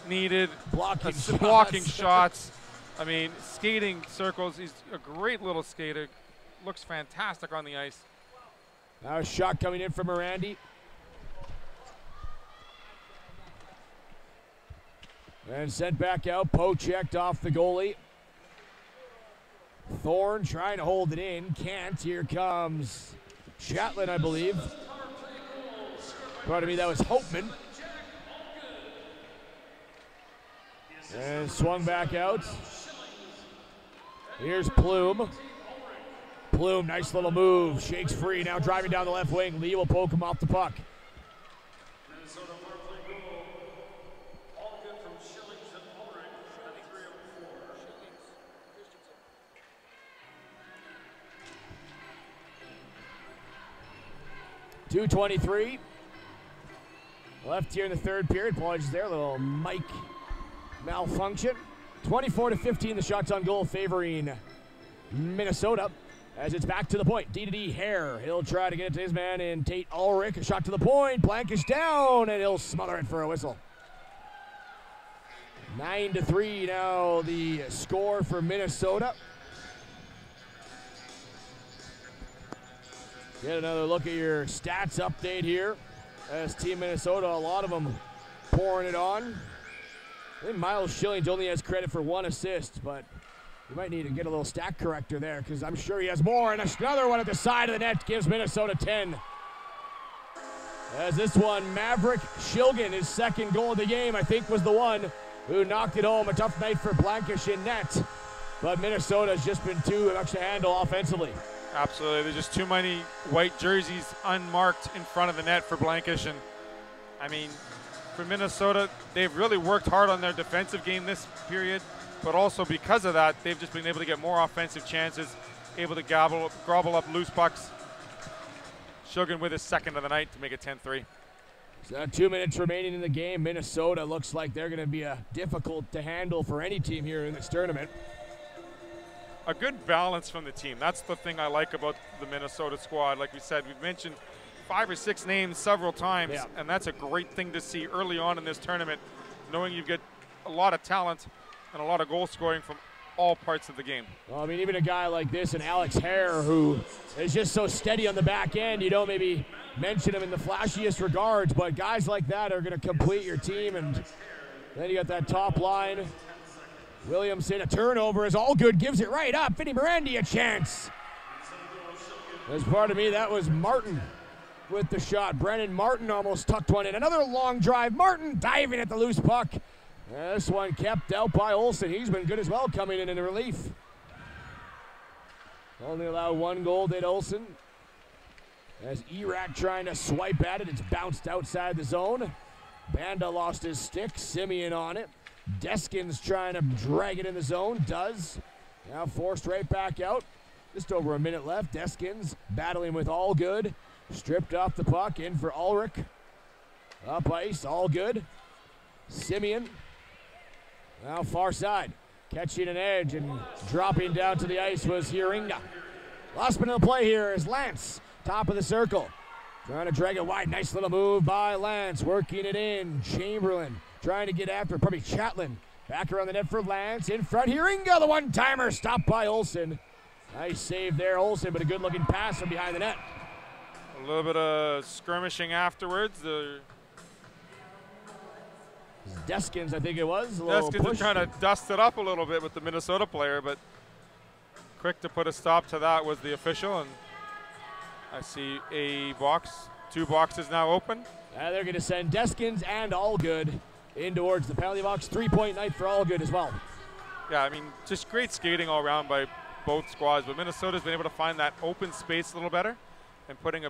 needed, Blocking shots. blocking shots. I mean, skating circles. He's a great little skater. Looks fantastic on the ice. Now a shot coming in from Morandi. And sent back out. Poe checked off the goalie. Thorne trying to hold it in. Can't. Here comes Chatlin, I believe. Pardon me, that was Hopeman. And swung back out. Here's Plude. Plude, nice little move. Shakes free. Now driving down the left wing. Lee will poke him off the puck. 223. Left here in the third period. Apologies there. Little mic malfunction. 24 to 15, the shots on goal favoring Minnesota. As it's back to the point. D to D Hare. He'll try to get it to his man in Tate Ulrich. A shot to the point. Blankish down, and he'll smother it for a whistle. Nine to three now. The score for Minnesota. Get another look at your stats update here. As Team Minnesota, a lot of them pouring it on. I think Miles Schillings only has credit for one assist, but you might need to get a little stack corrector there because I'm sure he has more. And another one at the side of the net gives Minnesota 10. As this one, Maverick Shilgan, his second goal of the game, I think was the one who knocked it home. A tough night for Blankish in net. But Minnesota's just been too much to handle offensively. Absolutely. There's just too many white jerseys unmarked in front of the net for Blankish. And I mean, for Minnesota, they've really worked hard on their defensive game this period, but also because of that, they've just been able to get more offensive chances, able to gobble, gobble up loose pucks. Shogun with his second of the night to make it 10 3. So two minutes remaining in the game. Minnesota looks like they're going to be a difficult to handle for any team here in this tournament. A good balance from the team. That's the thing I like about the Minnesota squad. Like we said, we've mentioned five or six names several times, Yeah. and that's a great thing to see early on in this tournament, knowing you get a lot of talent and a lot of goal scoring from all parts of the game. Well, I mean, even a guy like this and Alex Hare, who is just so steady on the back end, you don't maybe mention him in the flashiest regards, but guys like that are going to complete your team. And then you got that top line. Williamson, a turnover is all good, gives it right up. Vinny Morandi a chance. As part of me, that was Martin with the shot. Brennan Martin almost tucked one in. Another long drive. Martin diving at the loose puck. This one kept out by Olson. He's been good as well coming in in the relief. Only allowed one goal, did Olson. As Erat trying to swipe at it, it's bounced outside the zone. Banda lost his stick, Simeon on it. Deskins trying to drag it in the zone, does. Now forced right back out. Just over a minute left. Deskins battling with Allgood. Stripped off the puck, in for Ulrich. Up ice, Allgood. Simeon. Now far side. Catching an edge and dropping down to the ice was Hiringa. Last minute of play here is Lance, top of the circle. Trying to drag it wide. Nice little move by Lance. Working it in. Chamberlain trying to get after probably Chatlin. Back around the net for Lance. In front. Hiringa, the one timer. Stopped by Olson. Nice save there, Olson, but a good looking pass from behind the net. A little bit of skirmishing afterwards. The Deskins, I think it was. Deskins are push. trying to dust it up a little bit with the Minnesota player, but quick to put a stop to that was the official. And I see a box, two boxes now open. Uh, they're going to send Deskins and Allgood in towards the penalty box. Three point night for Allgood as well. Yeah, I mean, just great skating all around by both squads, but Minnesota's been able to find that open space a little better and putting a,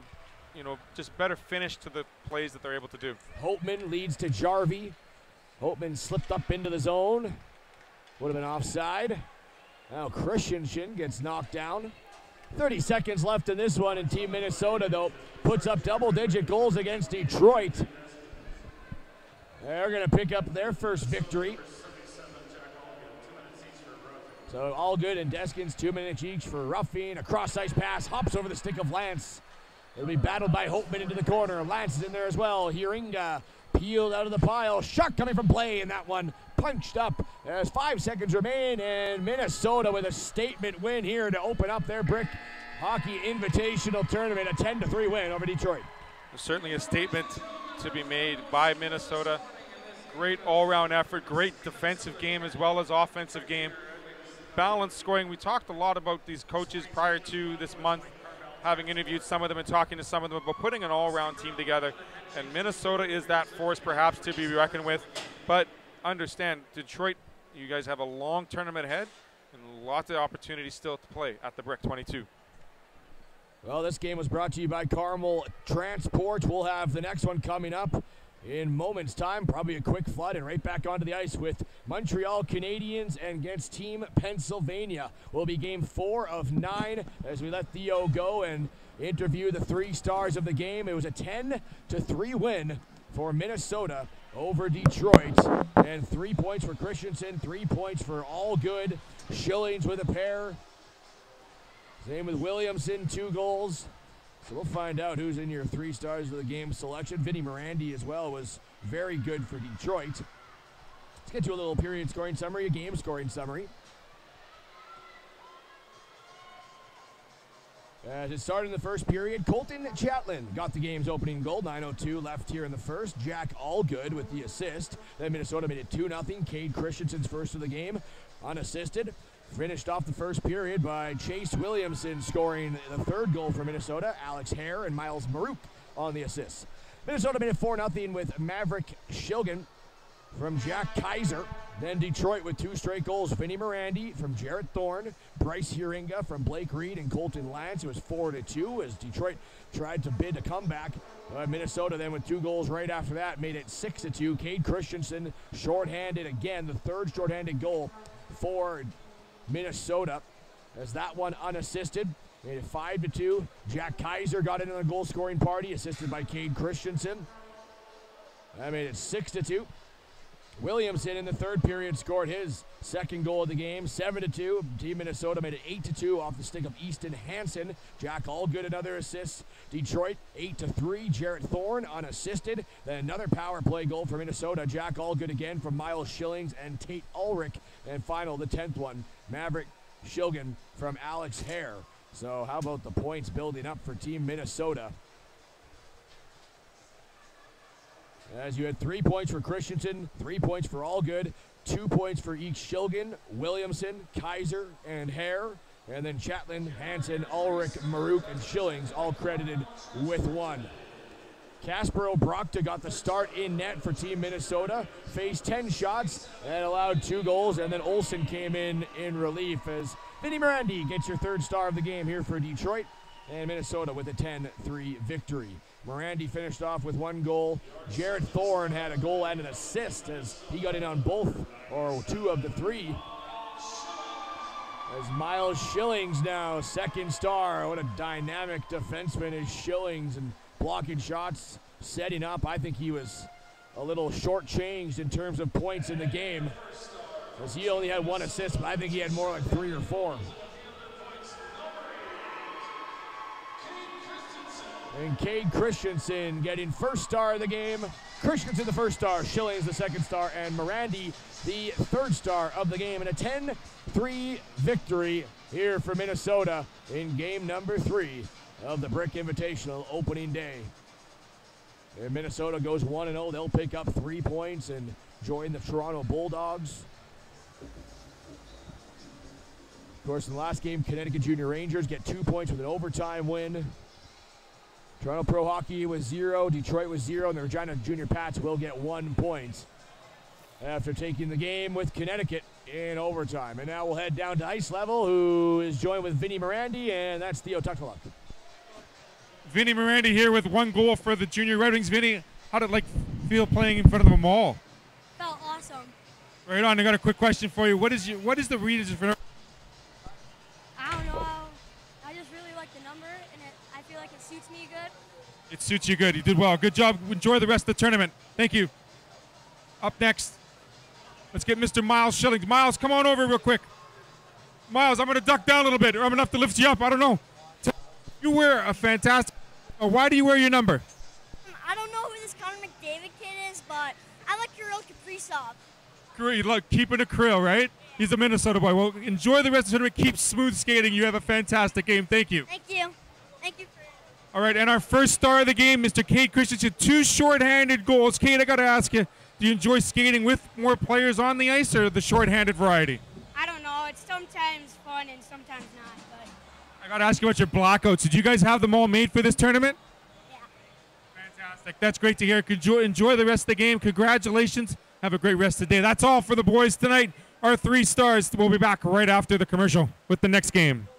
you know, just better finish to the plays that they're able to do. Holtman leads to Jarvie. Holtman slipped up into the zone. Would have been offside. Now Christensen gets knocked down. 30 seconds left in this one, and Team Minnesota, though, puts up double digit goals against Detroit. They're going to pick up their first victory. So Allgood, and Deskins two minutes each for roughing. A cross ice pass hops over the stick of Lance. It'll be battled by Holtman into the corner. Lance is in there as well. Hiringa peeled out of the pile. Shot coming from play, and that one punched up. As five seconds remain, and Minnesota with a statement win here to open up their Brick Hockey Invitational Tournament. A 10 3 win over Detroit. Certainly a statement to be made by Minnesota. Great all-round effort, great defensive game as well as offensive game. Balanced scoring. We talked a lot about these coaches prior to this month, having interviewed some of them and talking to some of them about putting an all-round team together. And Minnesota is that force perhaps to be reckoned with. But understand, Detroit, you guys have a long tournament ahead and lots of opportunities still to play at the Brick 22. Well, this game was brought to you by Carmel Transport. We'll have the next one coming up in moments time. Probably a quick flood and right back onto the ice with Montreal Canadiens and against Team Pennsylvania. Will be game four of nine as we let Theo go and interview the three stars of the game. It was a 10 to 3 win for Minnesota over Detroit. And three points for Christensen, three points for Allgood. Shillings with a pair. Same with Williamson, two goals. So we'll find out who's in your three stars of the game selection. Vinny Morandi as well was very good for Detroit. Let's get to a little period scoring summary, a game scoring summary. As it started in the first period, Colton Chatlin got the game's opening goal, 9.02 left here in the first. Jack Allgood with the assist. Then Minnesota made it 2 0. Cade Christensen's first of the game, unassisted. Finished off the first period by Chase Williamson scoring the third goal for Minnesota. Alex Hare and Miles Maruk on the assists. Minnesota made it 4 0 with Maverick Shilgan from Jack Kaiser. Then Detroit with two straight goals. Vinny Morandi from Jarrett Thorne, Bryce Hiringa from Blake Reed and Colton Lance. It was 4 to 2 as Detroit tried to bid a comeback. Uh, Minnesota then with two goals right after that made it 6 to 2. Cade Christensen shorthanded again, the third shorthanded goal for Minnesota. As that one unassisted. Made it 5 to 2. Jack Kaiser got into the goal scoring party, assisted by Cade Christensen. That made it 6 to 2. Williamson in the third period scored his second goal of the game, 7 to 2. Team Minnesota made it 8 to 2 off the stick of Easton Hansen. Jack Allgood another assist. Detroit 8 to 3. Jarrett Thorne unassisted. Then another power play goal for Minnesota. Jack Allgood again from Miles Shillings and Tate Ulrich. And final, the 10th one, Maverick Shilgan from Alex Hare. So how about the points building up for Team Minnesota? As you had three points for Christensen, three points for Allgood, two points for each Shilgan, Williamson, Kaiser, and Hare. And then Chatelain, Hansen, Ulrich, Maruk, and Schillings all credited with one. Casper Obrochta got the start in net for Team Minnesota, faced 10 shots and allowed two goals, and then Olson came in in relief as Vinny Morandi gets your third star of the game here for Detroit, and Minnesota with a 10 3 victory. Morandi finished off with one goal. Jarrett Thorne had a goal and an assist as he got in on both, or two of the three. As Miles Schillings now, second star. What a dynamic defenseman is Schillings and blocking shots, setting up. I think he was a little shortchanged in terms of points in the game. As he only had one assist, but I think he had more like three or four. And Cade Christensen getting first star of the game. Christensen the first star, Schillings the second star, and Morandi the third star of the game. And a 10-3 victory here for Minnesota in game number three of the Brick Invitational opening day. And Minnesota goes 1 0. They'll pick up three points and join the Toronto Bulldogs. Of course, in the last game, Connecticut Junior Rangers get two points with an overtime win. Toronto Pro Hockey was zero, Detroit was zero, and the Regina Junior Pats will get one point after taking the game with Connecticut in overtime. And now we'll head down to ice level, who is joined with Vinny Morandi, and that's Theo Tuktaluk. Vinny Morandi here with one goal for the Junior Red Wings. Vinny, how did it like feel playing in front of them all? Felt awesome. Right on. I got a quick question for you. What is your what is the reason for? It suits you good. You did well. Good job. Enjoy the rest of the tournament. Thank you. Up next, let's get Mr. Miles Schillings. Miles, come on over real quick. Miles, I'm going to duck down a little bit, or I'm enough to lift you up. I don't know. You wear a fantastic. Or why do you wear your number? Um, I don't know who this Connor McDavid kid is, but I like your Kirill Kaprizov. Great, look, keeping it krill, right? He's a Minnesota boy. Well, enjoy the rest of the tournament. Keep smooth skating. You have a fantastic game. Thank you. Thank you. Thank you All right, and our first star of the game, Mr. Cade Christensen, two short-handed goals. Cade, I got to ask you, do you enjoy skating with more players on the ice or the short-handed variety? I don't know. It's sometimes fun and sometimes not, but I got to ask you about your blackouts. Did you guys have them all made for this tournament? yeah. Fantastic. That's great to hear. Enjoy, enjoy the rest of the game. Congratulations. Have a great rest of the day. That's all for the boys tonight. Our three stars. We'll be back right after the commercial with the next game.